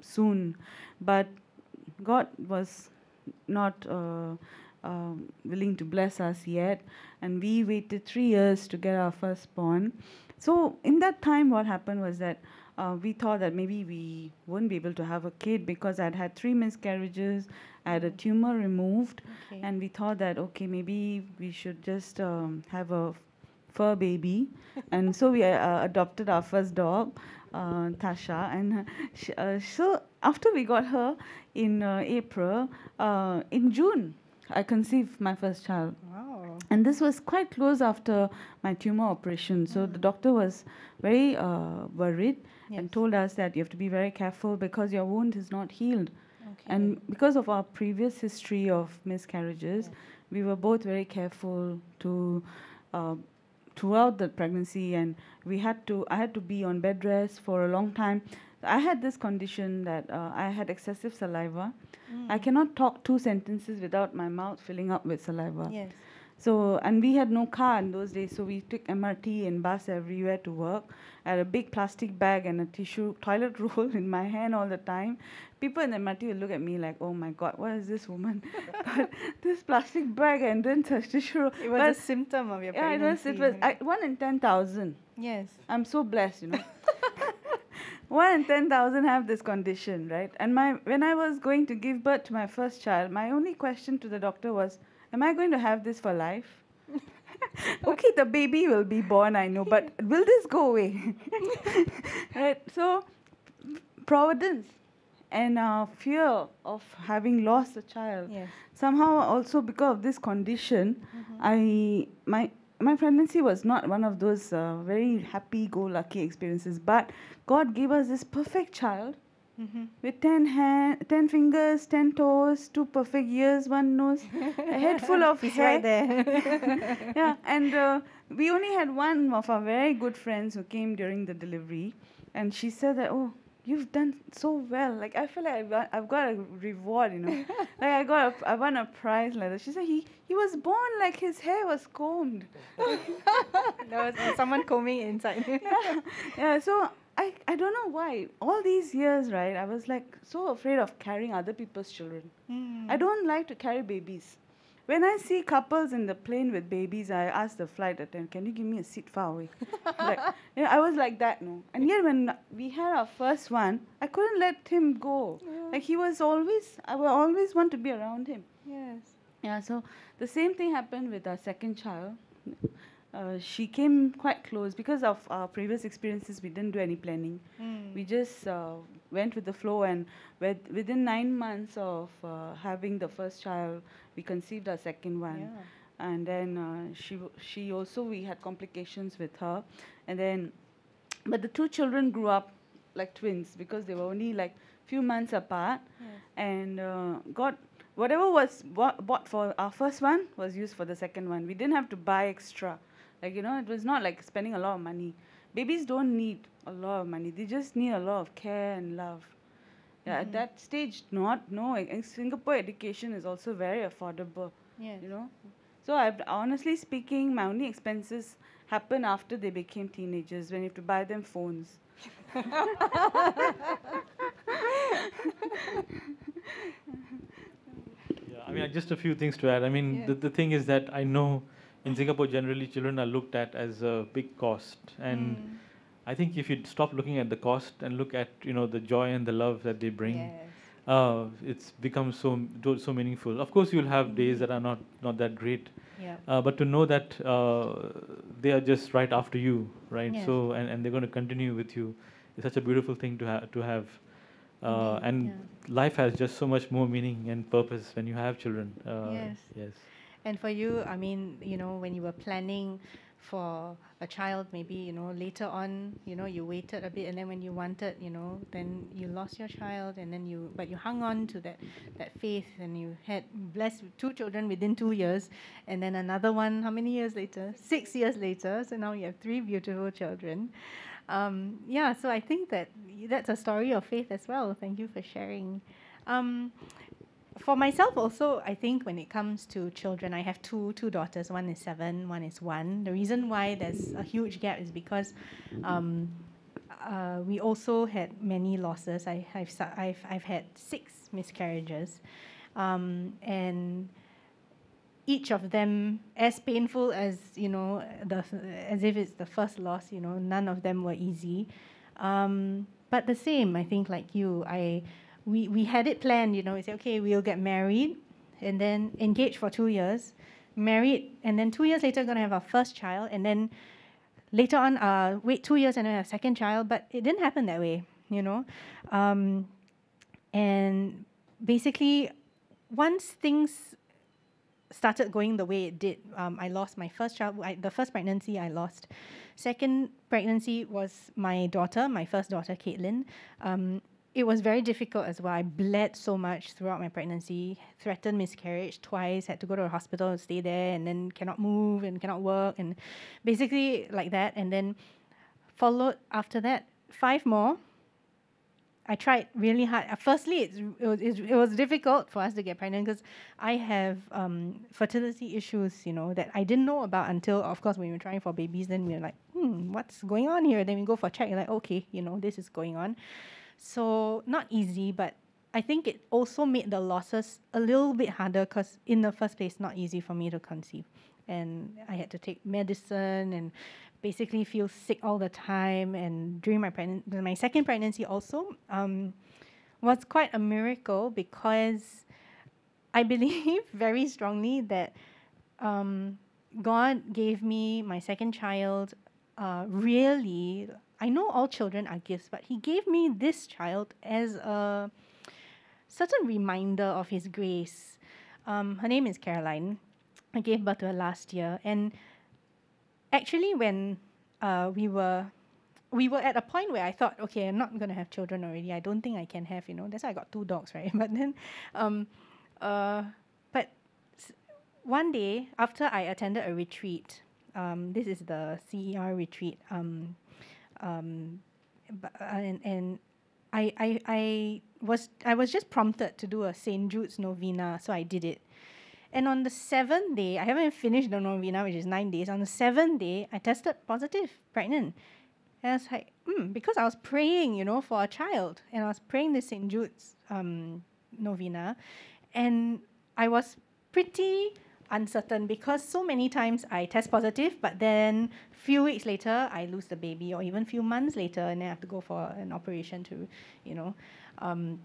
soon, but God was not uh, um, willing to bless us yet, and we waited three years to get our firstborn. So in that time, what happened was that uh, we thought that maybe we wouldn't be able to have a kid because I'd had three miscarriages, I had a tumor removed, Okay. and we thought that okay, maybe we should just um, have a fur baby, and so we uh, adopted our first dog, uh, Tasha, and uh, sh- uh, so after we got her in uh, April, uh, in June, I conceived my first child. Wow. And this was quite close after my tumor operation. So the doctor was very uh, worried Yes. and told us that you have to be very careful because your wound is not healed. Okay. And because of our previous history of miscarriages, we were both very careful to uh, throughout the pregnancy, and we had to. I had to be on bed rest for a long time. I had this condition that uh, I had excessive saliva. Mm. I cannot talk two sentences without my mouth filling up with saliva. Yes. So, and we had no car in those days, so we took MRT and bus everywhere to work. I had a big plastic bag and a tissue toilet roll in my hand all the time. People in the MRT would look at me like, "Oh my God, what is this woman?" but this plastic bag and then such tissue roll. It was but a symptom of your yeah, it was. It was. I, one in ten thousand. yes. I'm so blessed, you know. One in ten thousand have this condition, right? And my when I was going to give birth to my first child, my only question to the doctor was, "Am I going to have this for life?" okay, the baby will be born, I know, but will this go away? right? So, providence and uh, fear of having lost a child Yes. somehow also because of this condition i my my pregnancy was not one of those uh, very happy go lucky experiences but god gave us this perfect child Mm-hmm. with 10 hand, 10 fingers 10 toes two perfect ears one nose a head full of He's hair right there. yeah, and uh, we only had one of our very good friends who came during the delivery, and she said that, oh, you've done so well. Like I feel like I've got, I've got a reward, you know, like I got a, I won a prize like that. She said he he was born like his hair was combed. there was someone combing inside. yeah, yeah. So I I don't know why all these years, right? I was like so afraid of carrying other people's children. Mm. I don't like to carry babies. When I see couples in the plane with babies, I ask the flight attendant, "Can you give me a seat far away?" like, you know, I was like that, no. And yet, when we had our first one, I couldn't let him go. Like he was always, I will always want to be around him. Yes. Yeah. So the same thing happened with our second child. Uh, she came quite close because of our previous experiences. We didn't do any planning. Mm. We just uh, went with the flow, and with, within nine months of uh, having the first child, we conceived our second one. Yeah. And then uh, she she also we had complications with her, and then, but the two children grew up like twins because they were only like few months apart, Yes. and uh, got whatever was bought, bought for our first one was used for the second one. We didn't have to buy extra, like you know it was not like spending a lot of money. Babies don't need a lot of money; they just need a lot of care and love. Yeah, at that stage, not no. In Singapore, education is also very affordable Yes. you know so I've, honestly speaking my only expenses happen after they became teenagers when you have to buy them phones Yeah, I mean, just a few things to add. I mean, Yeah. the, the thing is that I know in Singapore, generally, children are looked at as a big cost. And Mm. I think if you stop looking at the cost and look at, you know, the joy and the love that they bring, Yes. uh, it's become so so meaningful. Of course, you'll have days that are not not that great, Yeah. uh, but to know that uh, they are just right after you, right? Yes. So and, and they're going to continue with you. It's such a beautiful thing to have to have. Uh, and yeah. life has just so much more meaning and purpose when you have children. Uh, Yes. Yes. And for you, I mean, you know, when you were planning for a child, maybe, you know, later on, you know, you waited a bit and then when you wanted, you know, then you lost your child and then you, but you hung on to that, that faith and you had blessed two children within two years and then another one, how many years later? Six years later. So now you have three beautiful children. Um, yeah, so I think that that's a story of faith as well. Thank you for sharing. Um, for myself also i think when it comes to children i have two two daughters. One is seven one is one. The reason why there's a huge gap is because um, uh, we also had many losses. I, I've, I've, I've had six miscarriages. Um, and each of them as painful as you know the as if it's the first loss you know none of them were easy. Um, but the same i think like you i we, we had it planned, you know, we said, okay, we'll get married and then engaged for two years, married, and then two years later, going to have our first child, and then later on, uh, wait two years and then have a second child, but it didn't happen that way, you know. Um, and basically, once things started going the way it did, um, I lost my first child, I, the first pregnancy I lost. Second pregnancy was my daughter, my first daughter, Caitlin. Um, it was very difficult as well. I bled so much throughout my pregnancy, threatened miscarriage twice, had to go to the hospital and stay there, and then cannot move and cannot work, and basically like that. And then followed after that, five more. I tried really hard. Uh, Firstly, it's, it, was, it was difficult for us to get pregnant because I have um, fertility issues, you know, that I didn't know about until, of course, when we were trying for babies, then we were like, hmm, what's going on here? Then we go for check, you're like, okay, you know, this is going on. So not easy, but I think it also made the losses a little bit harder because in the first place, not easy for me to conceive, and I had to take medicine and basically feel sick all the time. And during my pregnant, my second pregnancy also um, was quite a miracle because I believe very strongly that um, God gave me my second child uh, really. I know all children are gifts, but He gave me this child as a certain reminder of His grace. Um, her name is Caroline. I gave birth to her last year, and actually, when uh, we were we were at a point where I thought, okay, I'm not going to have children already. I don't think I can have, you know. That's why I got two dogs, right? But then, um, uh, but one day after I attended a retreat, um, this is the CER retreat, um, um, uh, and, and I, I, I was I was just prompted to do a Saint Jude's novena, so I did it. And on the seventh day, I haven't finished the novena, which is nine days. On the seventh day, I tested positive, pregnant. And I was like, hmm, because I was praying, you know, for a child, and I was praying the St. Jude's um, novena, and I was pretty uncertain because so many times I test positive, but then few weeks later I lose the baby, or even few months later, and then I have to go for an operation to, you know, um,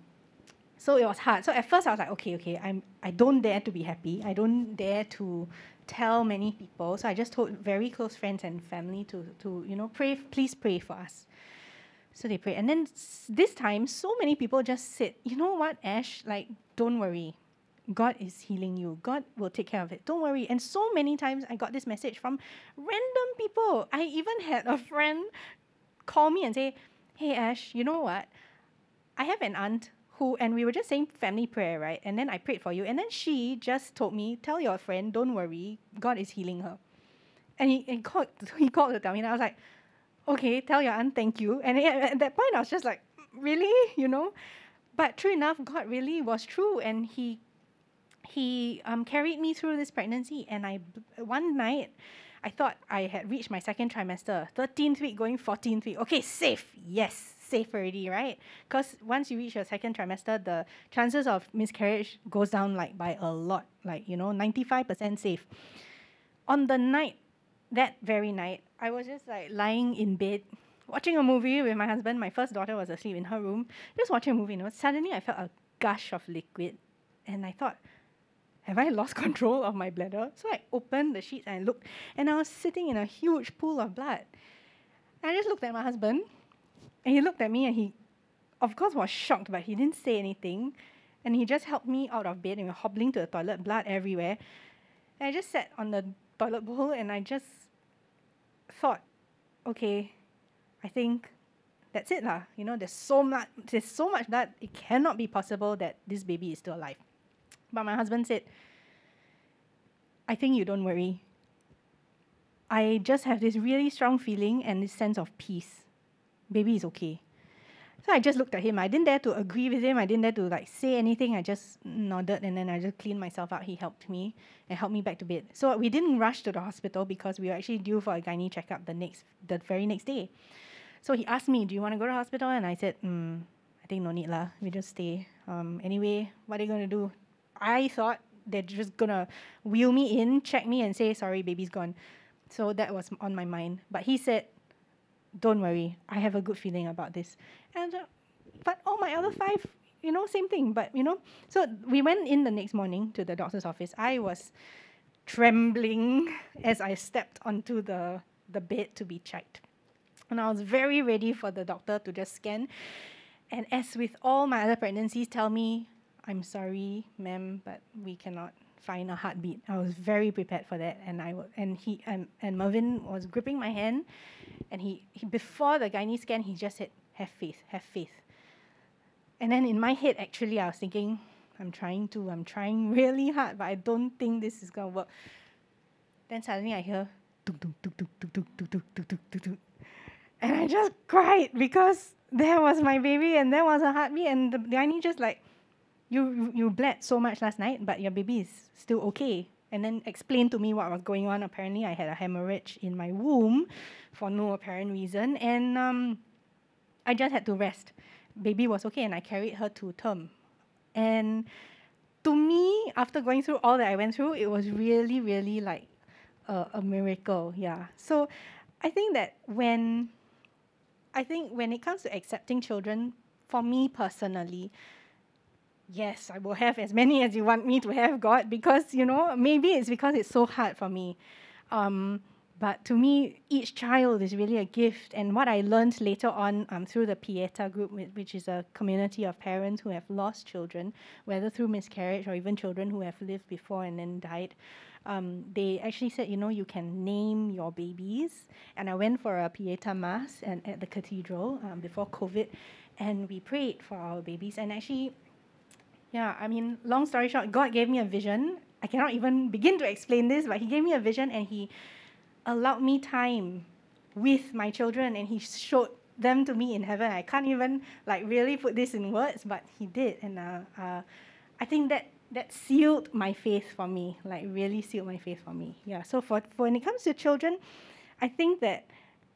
so it was hard. So at first I was like, okay, okay, I'm I don't dare to be happy. I don't dare to tell many people. So I just told very close friends and family to to you know pray, please pray for us. So they prayed, and then this time, so many people just said, you know what, Ash, like don't worry, God is healing you. God will take care of it. Don't worry. And so many times I got this message from random people. I even had a friend call me and say, hey Ash, you know what? I have an aunt who, and we were just saying family prayer, right? And then I prayed for you. And then she just told me, tell your friend, don't worry, God is healing her. And he, he called, he called to tell me, and I was like, okay, tell your aunt thank you. And at at that point, I was just like, really, you know? But true enough, God really was true, and He He um, carried me through this pregnancy. And I one night, I thought I had reached my second trimester, 13th week going 14th week. Okay, safe. Yes, safe already, right? Because once you reach your second trimester, the chances of miscarriage goes down like by a lot, like you know, 95% safe. On the night, that very night, I was just like lying in bed, watching a movie with my husband. My first daughter was asleep in her room, just watching a movie. You know, suddenly I felt a gush of liquid, and I thought, have I lost control of my bladder? So I opened the sheets and I looked, and I was sitting in a huge pool of blood. I just looked at my husband, and he looked at me, and he, of course, was shocked, but he didn't say anything. And he just helped me out of bed, and we were hobbling to the toilet, blood everywhere. And I just sat on the toilet bowl, and I just thought, okay, I think that's it lah. You know, there's so much, there's so much that it cannot be possible that this baby is still alive. But my husband said, I think you don't worry. I just have this really strong feeling and this sense of peace. Baby is okay. So I just looked at him. I didn't dare to agree with him. I didn't dare to like say anything. I just nodded and then I just cleaned myself out. He helped me and helped me back to bed. So we didn't rush to the hospital because we were actually due for a gynae checkup the next, the very next day. So he asked me, "Do you want to go to hospital?" And I said, mm, "I think no need lah. We just stay. Um, anyway, what are you gonna do?" I thought they're just gonna wheel me in, check me, and say, "Sorry, baby's gone." So that was on my mind. But he said, "Don't worry. I have a good feeling about this." And uh, but all my other five, you know, same thing. But you know, so we went in the next morning to the doctor's office. I was trembling as I stepped onto the the bed to be checked. And I was very ready for the doctor to just scan. And as with all my other pregnancies, tell me, I'm sorry, ma'am, but we cannot find a heartbeat. I was very prepared for that, and I and he and, and Mervyn was gripping my hand, and he, he before the gynae scan, he just said, "Have faith, have faith." And then in my head, actually, I was thinking, I'm trying to, I'm trying really hard, but I don't think this is gonna work. Then suddenly I hear. And I just cried because there was my baby and there was a heartbeat and the gynae just like, you, you, bled so much last night, but your baby is still okay. And then explain to me what was going on. Apparently, I had a hemorrhage in my womb for no apparent reason. And um, I just had to rest. Baby was okay, and I carried her to term. And to me, after going through all that I went through, it was really, really like a, a miracle. Yeah. So I think that when I think when it comes to accepting children, for me personally, yes, I will have as many as you want me to have, God, because, you know, maybe it's because it's so hard for me. Um, but to me, each child is really a gift. And what I learned later on um, through the Pieta group, which is a community of parents who have lost children, whether through miscarriage or even children who have lived before and then died, um, they actually said, you know, you can name your babies. And I went for a Pieta mass and at the cathedral um, before COVID, and we prayed for our babies. And actually, yeah, I mean, long story short, God gave me a vision. I cannot even begin to explain this, but He gave me a vision and He allowed me time with my children and He showed them to me in heaven. I can't even like really put this in words, but He did. And uh, uh, I think that that sealed my faith for me, like really sealed my faith for me. Yeah. So for, for when it comes to children, I think that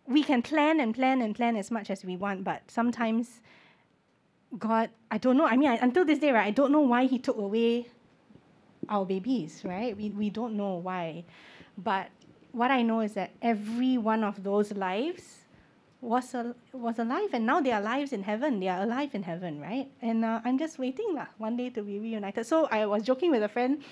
we can plan and plan and plan as much as we want, but sometimes God, I don't know. I mean, I, until this day, right, I don't know why He took away our babies, right? We, we don't know why. But what I know is that every one of those lives was, a, was alive, and now they are lives in heaven. They are alive in heaven, right? And uh, I'm just waiting lah, one day to be reunited. So I was joking with a friend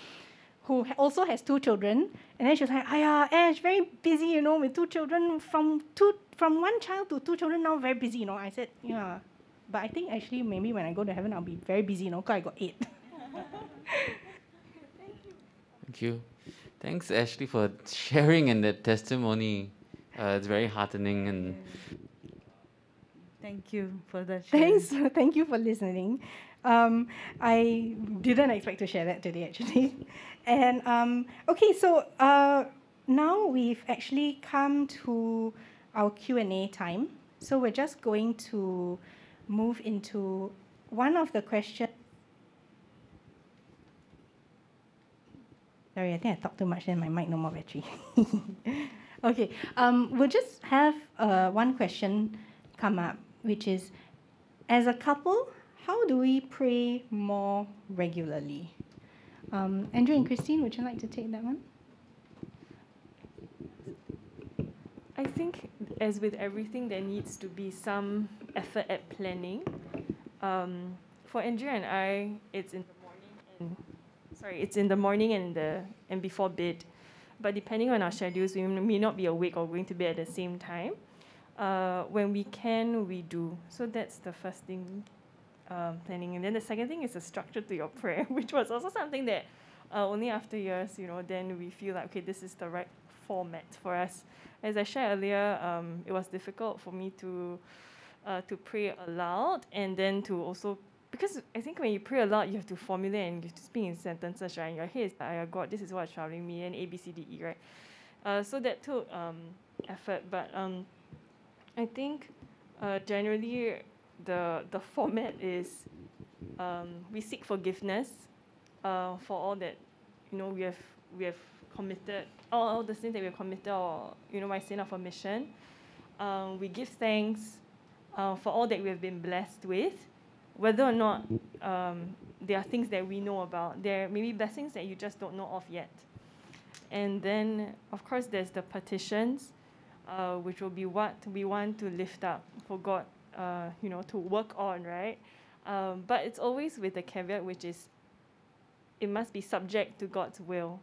who also has two children, and then she was like, "Aya, Ash, very busy, you know, with two children. From two, from one child to two children, now very busy, you know." I said, "Yeah." But I think actually maybe when I go to heaven, I'll be very busy, you know, because I got eight. Thank you. Thank you. Thanks, Ashley, for sharing and that testimony. Uh, it's very heartening and Thank you for that. sharing. Thanks. Thank you for listening. Um, I didn't expect to share that today, actually. And um, okay, so uh, now we've actually come to our Q and A time. So we're just going to move into one of the questions. Sorry, I think I talked too much, then my mic no more battery. okay, um, we'll just have uh, one question come up, which is as a couple, how do we pray more regularly? Um, Andrew and Christine, would you like to take that one? I think, as with everything, there needs to be some effort at planning. Um, for Andrew and I, it's in the morning and sorry, it's in the morning and the and before bed. But depending on our schedules, we may not be awake or going to bed at the same time. Uh, when we can, we do. So that's the first thing, um, planning. And then the second thing is a structure to your prayer, which was also something that uh, only after years, you know, then we feel like, okay, this is the right format for us. As I shared earlier, um, it was difficult for me to uh, to pray aloud and then to also because I think when you pray aloud, you have to formulate and you have to speak in sentences, right? In your head, is like, oh, God, this is what's troubling me, and A, B, C, D, E, right? Uh, so that took um, effort, but um, I think uh, generally the the format is um, we seek forgiveness uh, for all that you know we have we have committed all, all the sins that we have committed or you know my sin of omission. Um, we give thanks uh, for all that we have been blessed with, whether or not um, there are things that we know about. There may be blessings that you just don't know of yet. And then, of course, there's the petitions, uh, which will be what we want to lift up for God, uh, you know, to work on, right? Um, but it's always with the caveat, which is it must be subject to God's will.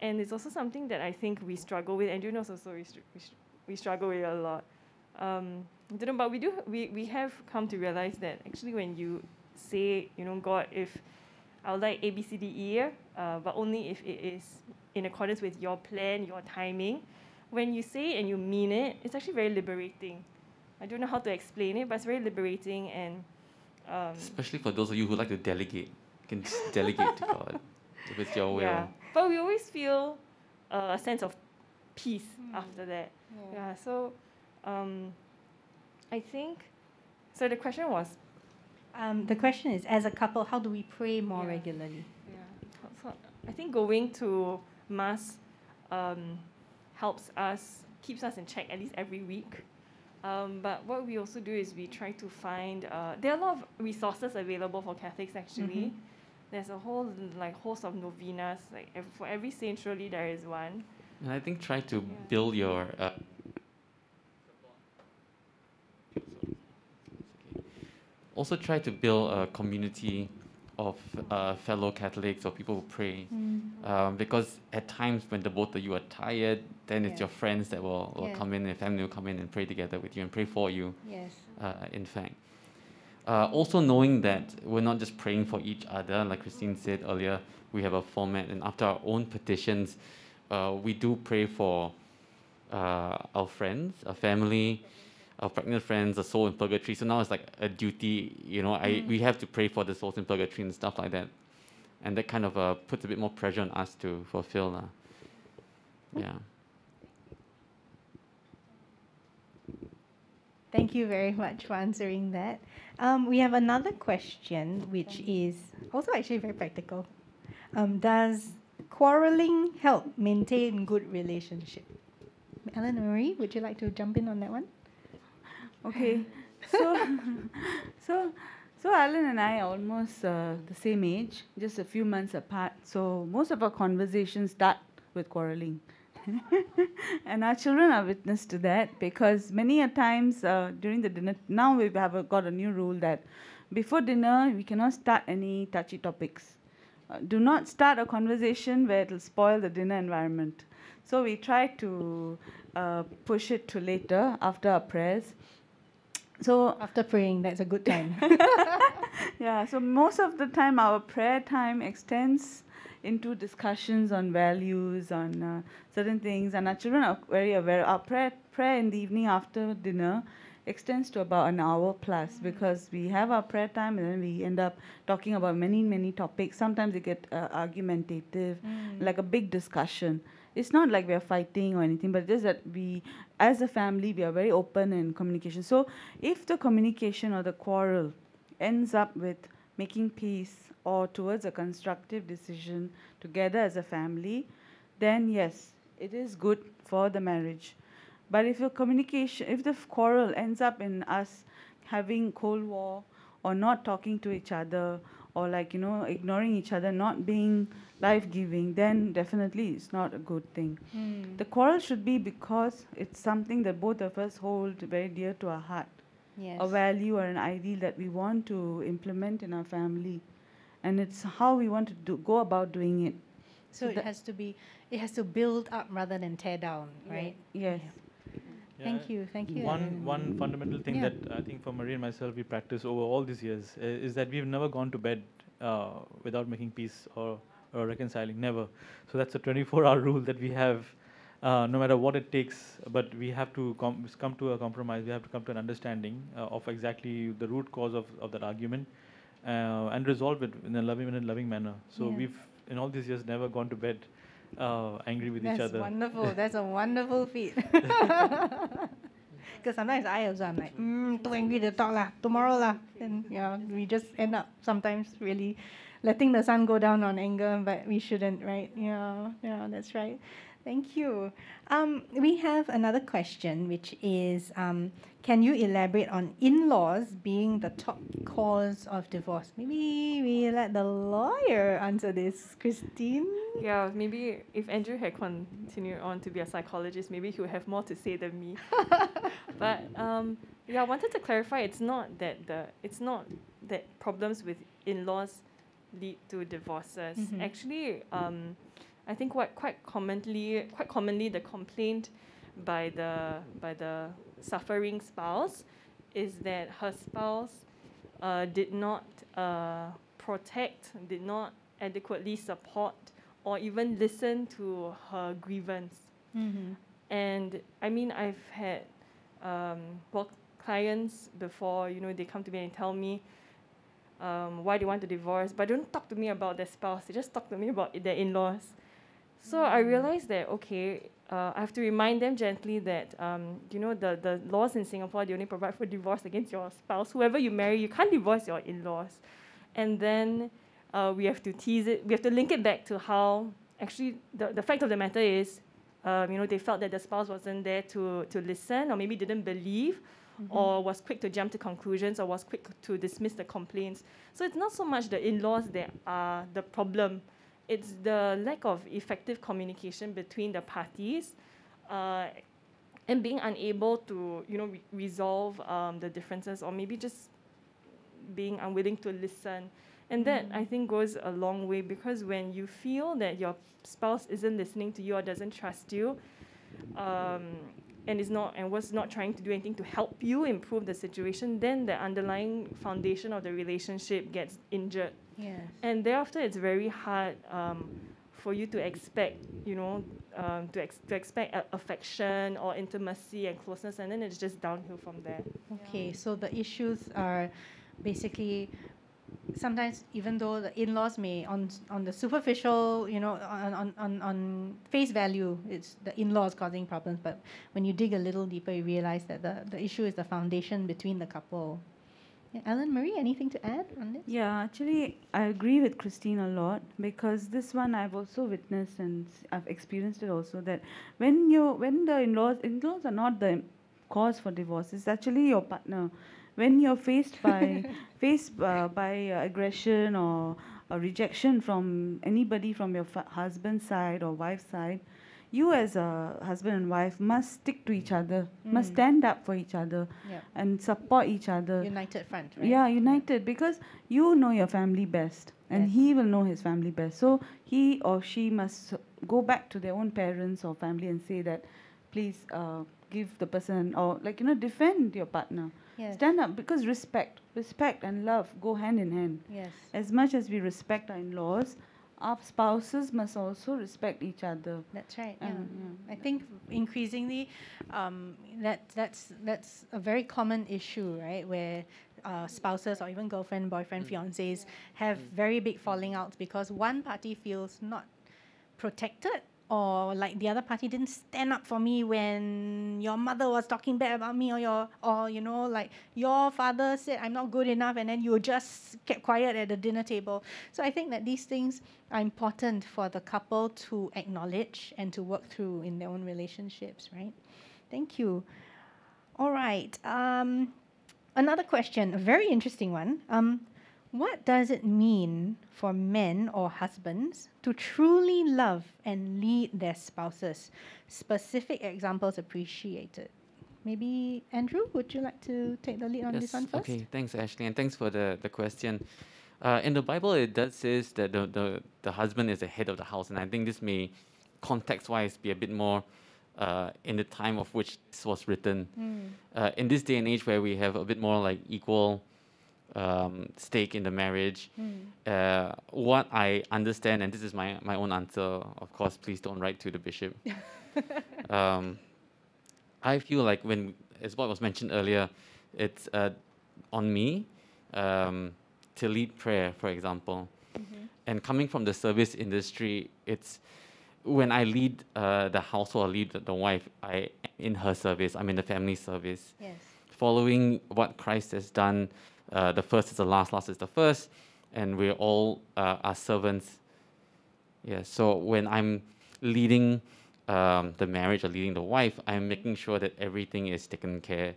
And it's also something that I think we struggle with. Andrew knows also we, we, we struggle with a lot. Um, don't know, but we do we, we have come to realize that actually when you say, you know, God, if I would like A, B, C, D, E, uh, but only if it is in accordance with your plan, your timing. When you say it and you mean it, it's actually very liberating. I don't know how to explain it, but it's very liberating and. Um, Especially for those of you who like to delegate, you can just delegate to God with your will. Yeah, but we always feel uh, a sense of peace Hmm. after that. Yeah, so um, I think. So the question was Um, the question is, as a couple, how do we pray more Yeah. regularly? Yeah. So I think going to mass um, helps us, keeps us in check at least every week. Um, but what we also do is we try to find. Uh, there are a lot of resources available for Catholics. Actually, Mhm. there's a whole like host of novenas. Like ev- for every saint, surely there is one. And I think try to Yeah. build your. Uh, also, try to build a community of uh, fellow Catholics or people who pray. Um, because at times when the both of you are tired, then it's your friends that will, will Yeah. come in and family will come in and pray together with you and pray for you, Yes. uh, in fact. Uh, also knowing that we're not just praying for each other, like Christine said earlier, we have a format, and after our own petitions, uh, we do pray for uh, our friends, our family, our pregnant friends, the soul in purgatory. So now it's like a duty, you know. I Mm. we have to pray for the souls in purgatory and stuff like that, and that kind of uh, puts a bit more pressure on us to fulfill. Uh, yeah. Thank you very much for answering that. Um, we have another question, which is also actually very practical. Um, does quarreling help maintain good relationship? Alan Marie, would you like to jump in on that one? Okay, so so so Alan and I are almost uh, the same age, just a few months apart. So most of our conversations start with quarreling, and our children are witness to that because many a times uh, during the dinner, now we have a, got a new rule that before dinner we cannot start any touchy topics. Uh, do not start a conversation where it will spoil the dinner environment. So we try to uh, push it to later after our prayers. So After praying, that's a good time. yeah, so most of the time our prayer time extends into discussions on values, on uh, certain things, and our children are very aware. Our prayer prayer in the evening after dinner extends to about an hour plus because we have our prayer time and then we end up talking about many many topics. Sometimes it get uh, argumentative, like a big discussion. It's not like we're fighting or anything, but just that we, as a family, we are very open in communication. So if the communication or the quarrel ends up with making peace or towards a constructive decision together as a family, then yes, it is good for the marriage. But if the communication, if the quarrel ends up in us having cold war or not talking to each other or like, you know, ignoring each other, not being life giving, then definitely it's not a good thing. Hmm. The quarrel should be because it's something that both of us hold very dear to our heart. Yes. a value or an ideal that we want to implement in our family, and it's how we want to do, go about doing it. So it has to be, it has to build up rather than tear down, right? Yes. Thank you, thank you. One one fundamental thing Yeah. that I think for Marie and myself we practice over all these years uh, is that we've never gone to bed uh, without making peace or, or reconciling. Never. So that's a 24-hour rule that we have. Uh, no matter what it takes, but we have to com- come to a compromise. We have to come to an understanding uh, of exactly the root cause of, of that argument, uh, and resolve it in a loving in a loving manner. So Yeah. we've in all these years never gone to bed uh, angry with each other. That's wonderful. That's a wonderful feat. Because sometimes I also I'm like, mm, too angry to talk lah, tomorrow lah. And yeah, we just end up sometimes really letting the sun go down on anger, but we shouldn't, right? Yeah, yeah, that's right. Thank you. Um, we have another question, which is, um, can you elaborate on in-laws being the top cause of divorce? Maybe we let the lawyer answer this, Christine. Yeah, maybe if Andrew had continued on to be a psychologist, maybe he would have more to say than me. but um, yeah, I wanted to clarify. It's not that the it's not that problems with in-laws lead to divorces. Mhm. Actually, um, I think what quite commonly quite commonly the complaint by the by the suffering spouse is that her spouse uh, did not uh, protect, did not adequately support, or even listen to her grievance. Mm-hmm. And I mean, I've had um, well, clients before, you know, they come to me and tell me um, why they want to divorce, but don't talk to me about their spouse. They just talk to me about their in-laws. So I realized that okay, uh, I have to remind them gently that um, you know the the laws in Singapore they only provide for divorce against your spouse. Whoever you marry, you can't divorce your in-laws. And then uh, we have to tease it. We have to link it back to how actually the, the fact of the matter is, um, you know, they felt that the spouse wasn't there to to listen, or maybe didn't believe, or was quick to jump to conclusions, or was quick to dismiss the complaints. So it's not so much the in-laws that are the problem it's the lack of effective communication between the parties uh, and being unable to you know re- resolve um, the differences or maybe just being unwilling to listen. And that i think goes a long way because when you feel that your spouse isn't listening to you or doesn't trust you um, and is not and was not trying to do anything to help you improve the situation then the underlying foundation of the relationship gets injured Yes. and thereafter it's very hard um, for you to expect you know um, to, ex- to expect a- affection or intimacy and closeness and then it's just downhill from there Okay, so the issues are basically sometimes even though the in-laws may on on the superficial you know on on, on, on face value it's the in-laws causing problems but when you dig a little deeper you realize that the, the issue is the foundation between the couple yeah, Alan Marie anything to add on this Yeah, actually, I agree with Christine a lot because this one I've also witnessed and I've experienced it also that when you when the in-laws in-laws are not the cause for divorce, it's actually your partner. When you're faced by faced uh, by uh, aggression or a rejection from anybody from your fa- husband's side or wife's side, you as a husband and wife must stick to each other, must Mm. stand up for each other yeah and support each other. united front right Yeah, united because you know your family best and Yes. he will know his family best. So he or she must go back to their own parents or family and say that please uh, give the person or like you know defend your partner. yes Stand up because respect, respect and love go hand in hand. yes As much as we respect our in-laws, our spouses must also respect each other. That's right. Yeah. And, yeah. I think increasingly, um, that that's that's a very common issue, right? Where uh, spouses or even girlfriend, boyfriend, fiancés have very big falling outs because one party feels not protected or like the other party didn't stand up for me when your mother was talking bad about me or your or you know like your father said I'm not good enough and then you just kept quiet at the dinner table. So I think that these things are important for the couple to acknowledge and to work through in their own relationships, right? Thank you. All right. Um, another question, a very interesting one. Um, what does it mean for men or husbands to truly love and lead their spouses? Specific examples appreciated. maybe Andrew, would you like to take the lead on this one first? Okay, thanks, Ashley, and thanks for the, the question. Uh, in the Bible, it does says that the, the, the husband is the head of the house, and I think this may, context-wise, be a bit more uh, in the time of which this was written. Mm. Uh, in this day and age where we have a bit more like equal um, stake in the marriage, Mm. uh, what I understand, and this is my, my own answer, of course, please don't write to the bishop. um, I feel like when, as what was mentioned earlier, it's uh, on me um, to lead prayer, for example. Mm-hmm. And coming from the service industry, it's when I lead uh, the household, or lead the, the wife, I in her service, I'm in the family service Yes. following what Christ has done. Uh, the first is the last, last is the first, and we're all uh, are servants. Yeah. So when I'm leading um, the marriage or leading the wife, I'm making sure that everything is taken care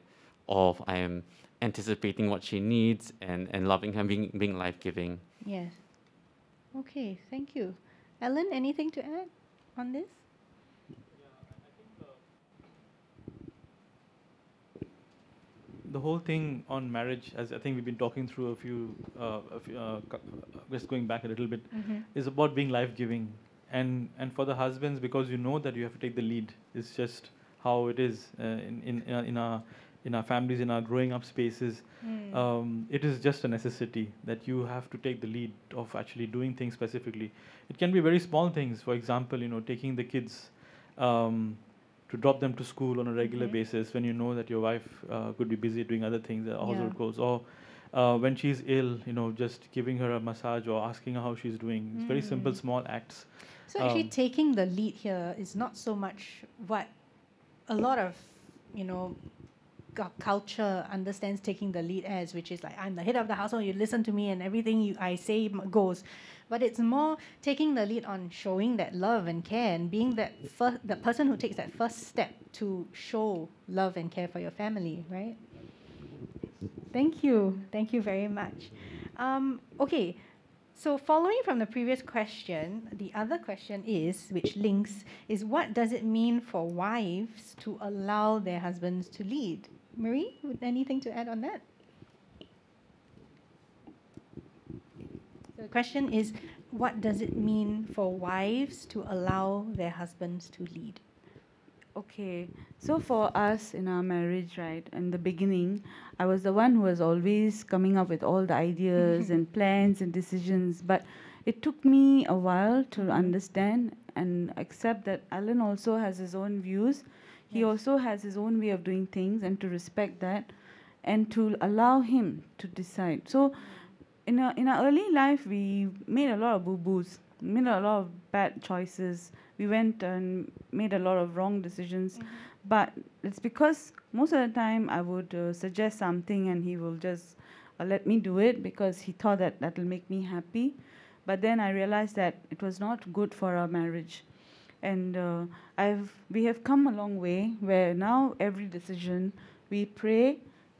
of. I am anticipating what she needs and, and loving her, being being life giving. Yes. Okay, thank you. Alan, anything to add on this? The whole thing on marriage, as I think we've been talking through a few, uh, a few uh, uh, just going back a little bit, Mm-hmm. is about being life giving, and and for the husbands because you know that you have to take the lead. It's just how it is uh, in in in our, in our in our families, in our growing up spaces. Mm. Um, it is just a necessity that you have to take the lead of actually doing things specifically. It can be very small things. For example, you know, taking the kids. Um, to drop them to school on a regular Mhm. basis when you know that your wife uh, could be busy doing other things, uh, household Yeah. chores, or uh, when she's ill, you know, just giving her a massage or asking her how she's doing. It's very simple, Mm. small acts. So actually, Um, taking the lead here is not so much what a lot of you know cu- culture understands taking the lead as, which is like I'm the head of the household. You listen to me, and everything you, I say goes. But it's more taking the lead on showing that love and care, and being that first, the person who takes that first step to show love and care for your family, right? Thank you. Thank you very much. Um, okay, so following from the previous question, the other question is, which links, is what does it mean for wives to allow their husbands to lead? Marie, would anything to add on that? The question is, what does it mean for wives to allow their husbands to lead? Okay, so for us in our marriage, right, in the beginning, I was the one who was always coming up with all the ideas and plans and decisions. But it took me a while to Mhm. understand and accept that Alan also has his own views. He Yes. also has his own way of doing things, and to respect that and to allow him to decide. So, in our, in our early life, we made a lot of boo boos, made a lot of bad choices. We went and made a lot of wrong decisions. But it's because most of the time I would uh, suggest something and he will just uh, let me do it because he thought that that will make me happy. But then I realized that it was not good for our marriage. And uh, I've, we have come a long way where now every decision we pray,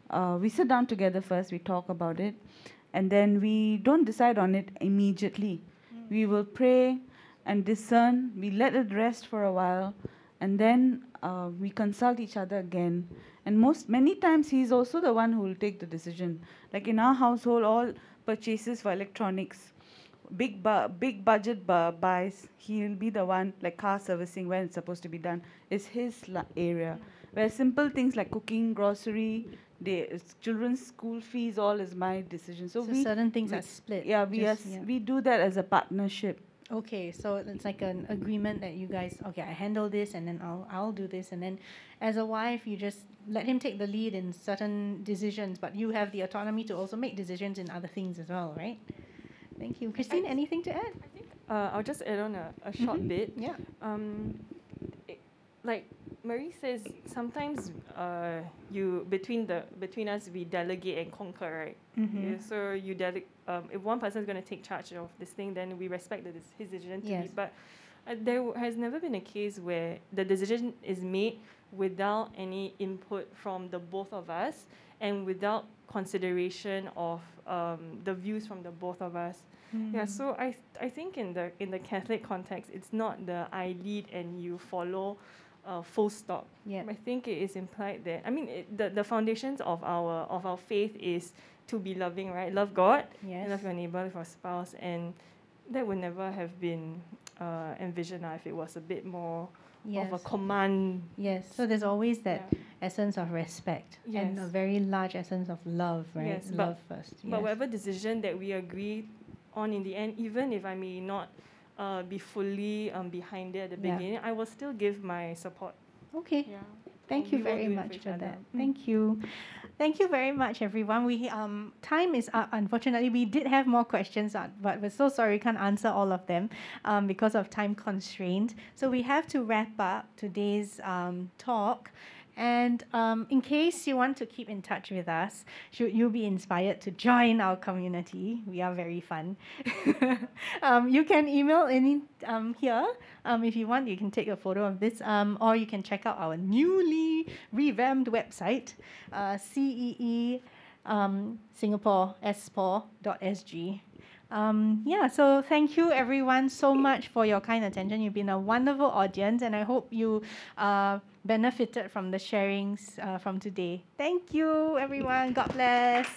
uh, we sit down together first, we talk about it, and then we don't decide on it immediately. We will pray and discern, we let it rest for a while, and then uh, we consult each other again. And most many times he's also the one who will take the decision. Like in our household, all purchases for electronics, big bu- big budget bu- buys, he'll be the one like car servicing when it's supposed to be done is his la- area. Where simple things like cooking, grocery, the children's school fees, all is my decision. So, So, we certain things we- are split. yeah we just- s- yeah. we do that as a partnership. Okay, so it's like an agreement that you guys okay, I handle this and then I'll I'll do this and then as a wife you just let him take the lead in certain decisions, but you have the autonomy to also make decisions in other things as well, right? Thank you. Christine, anything to add? I think uh, I'll just add on a, a short Mhm. bit. Yeah. Um, it, like Marie says, sometimes uh, you between the between us we delegate and conquer, right? Mm-hmm. Yeah, so you delegate. Um, if one person is going to take charge of this thing, then we respect the, his decision to Yes. be. But uh, there w- has never been a case where the decision is made without any input from the both of us and without consideration of um, the views from the both of us. Yeah, Mm. so I th- I think in the in the Catholic context, it's not the I lead and you follow uh, full stop. Yeah. I think it is implied that I mean it, the the foundations of our of our faith is to be loving, right? Love God, Yes. love your neighbor, love your spouse, and that would never have been uh, envisioned uh, if it was a bit more Yes. of a command. Yes. So there's always that Yeah. essence of respect and a very large essence of love, right? Yes, but- love first. But yes. whatever decision that we agree on in the end, even if I may not uh, be fully um, behind it at the Yeah. beginning, I will still give my support. Okay. Yeah. Thank And you very much for that. Mm. Thank you. Thank you very much, everyone. We um time is up. Unfortunately, we did have more questions, uh, but we're so sorry we can't answer all of them um, because of time constraint. So we have to wrap up today's um, talk. And um, in case you want to keep in touch with us, should you be inspired to join our community, we are very fun. um, you can email any um, here um, if you want. You can take a photo of this, um, or you can check out our newly revamped website, uh, CEE um, Singapore SPOR.sg. Um, yeah, so thank you everyone so much for your kind attention. You've been a wonderful audience, and I hope you uh, benefited from the sharings uh, from today. Thank you, everyone. God bless.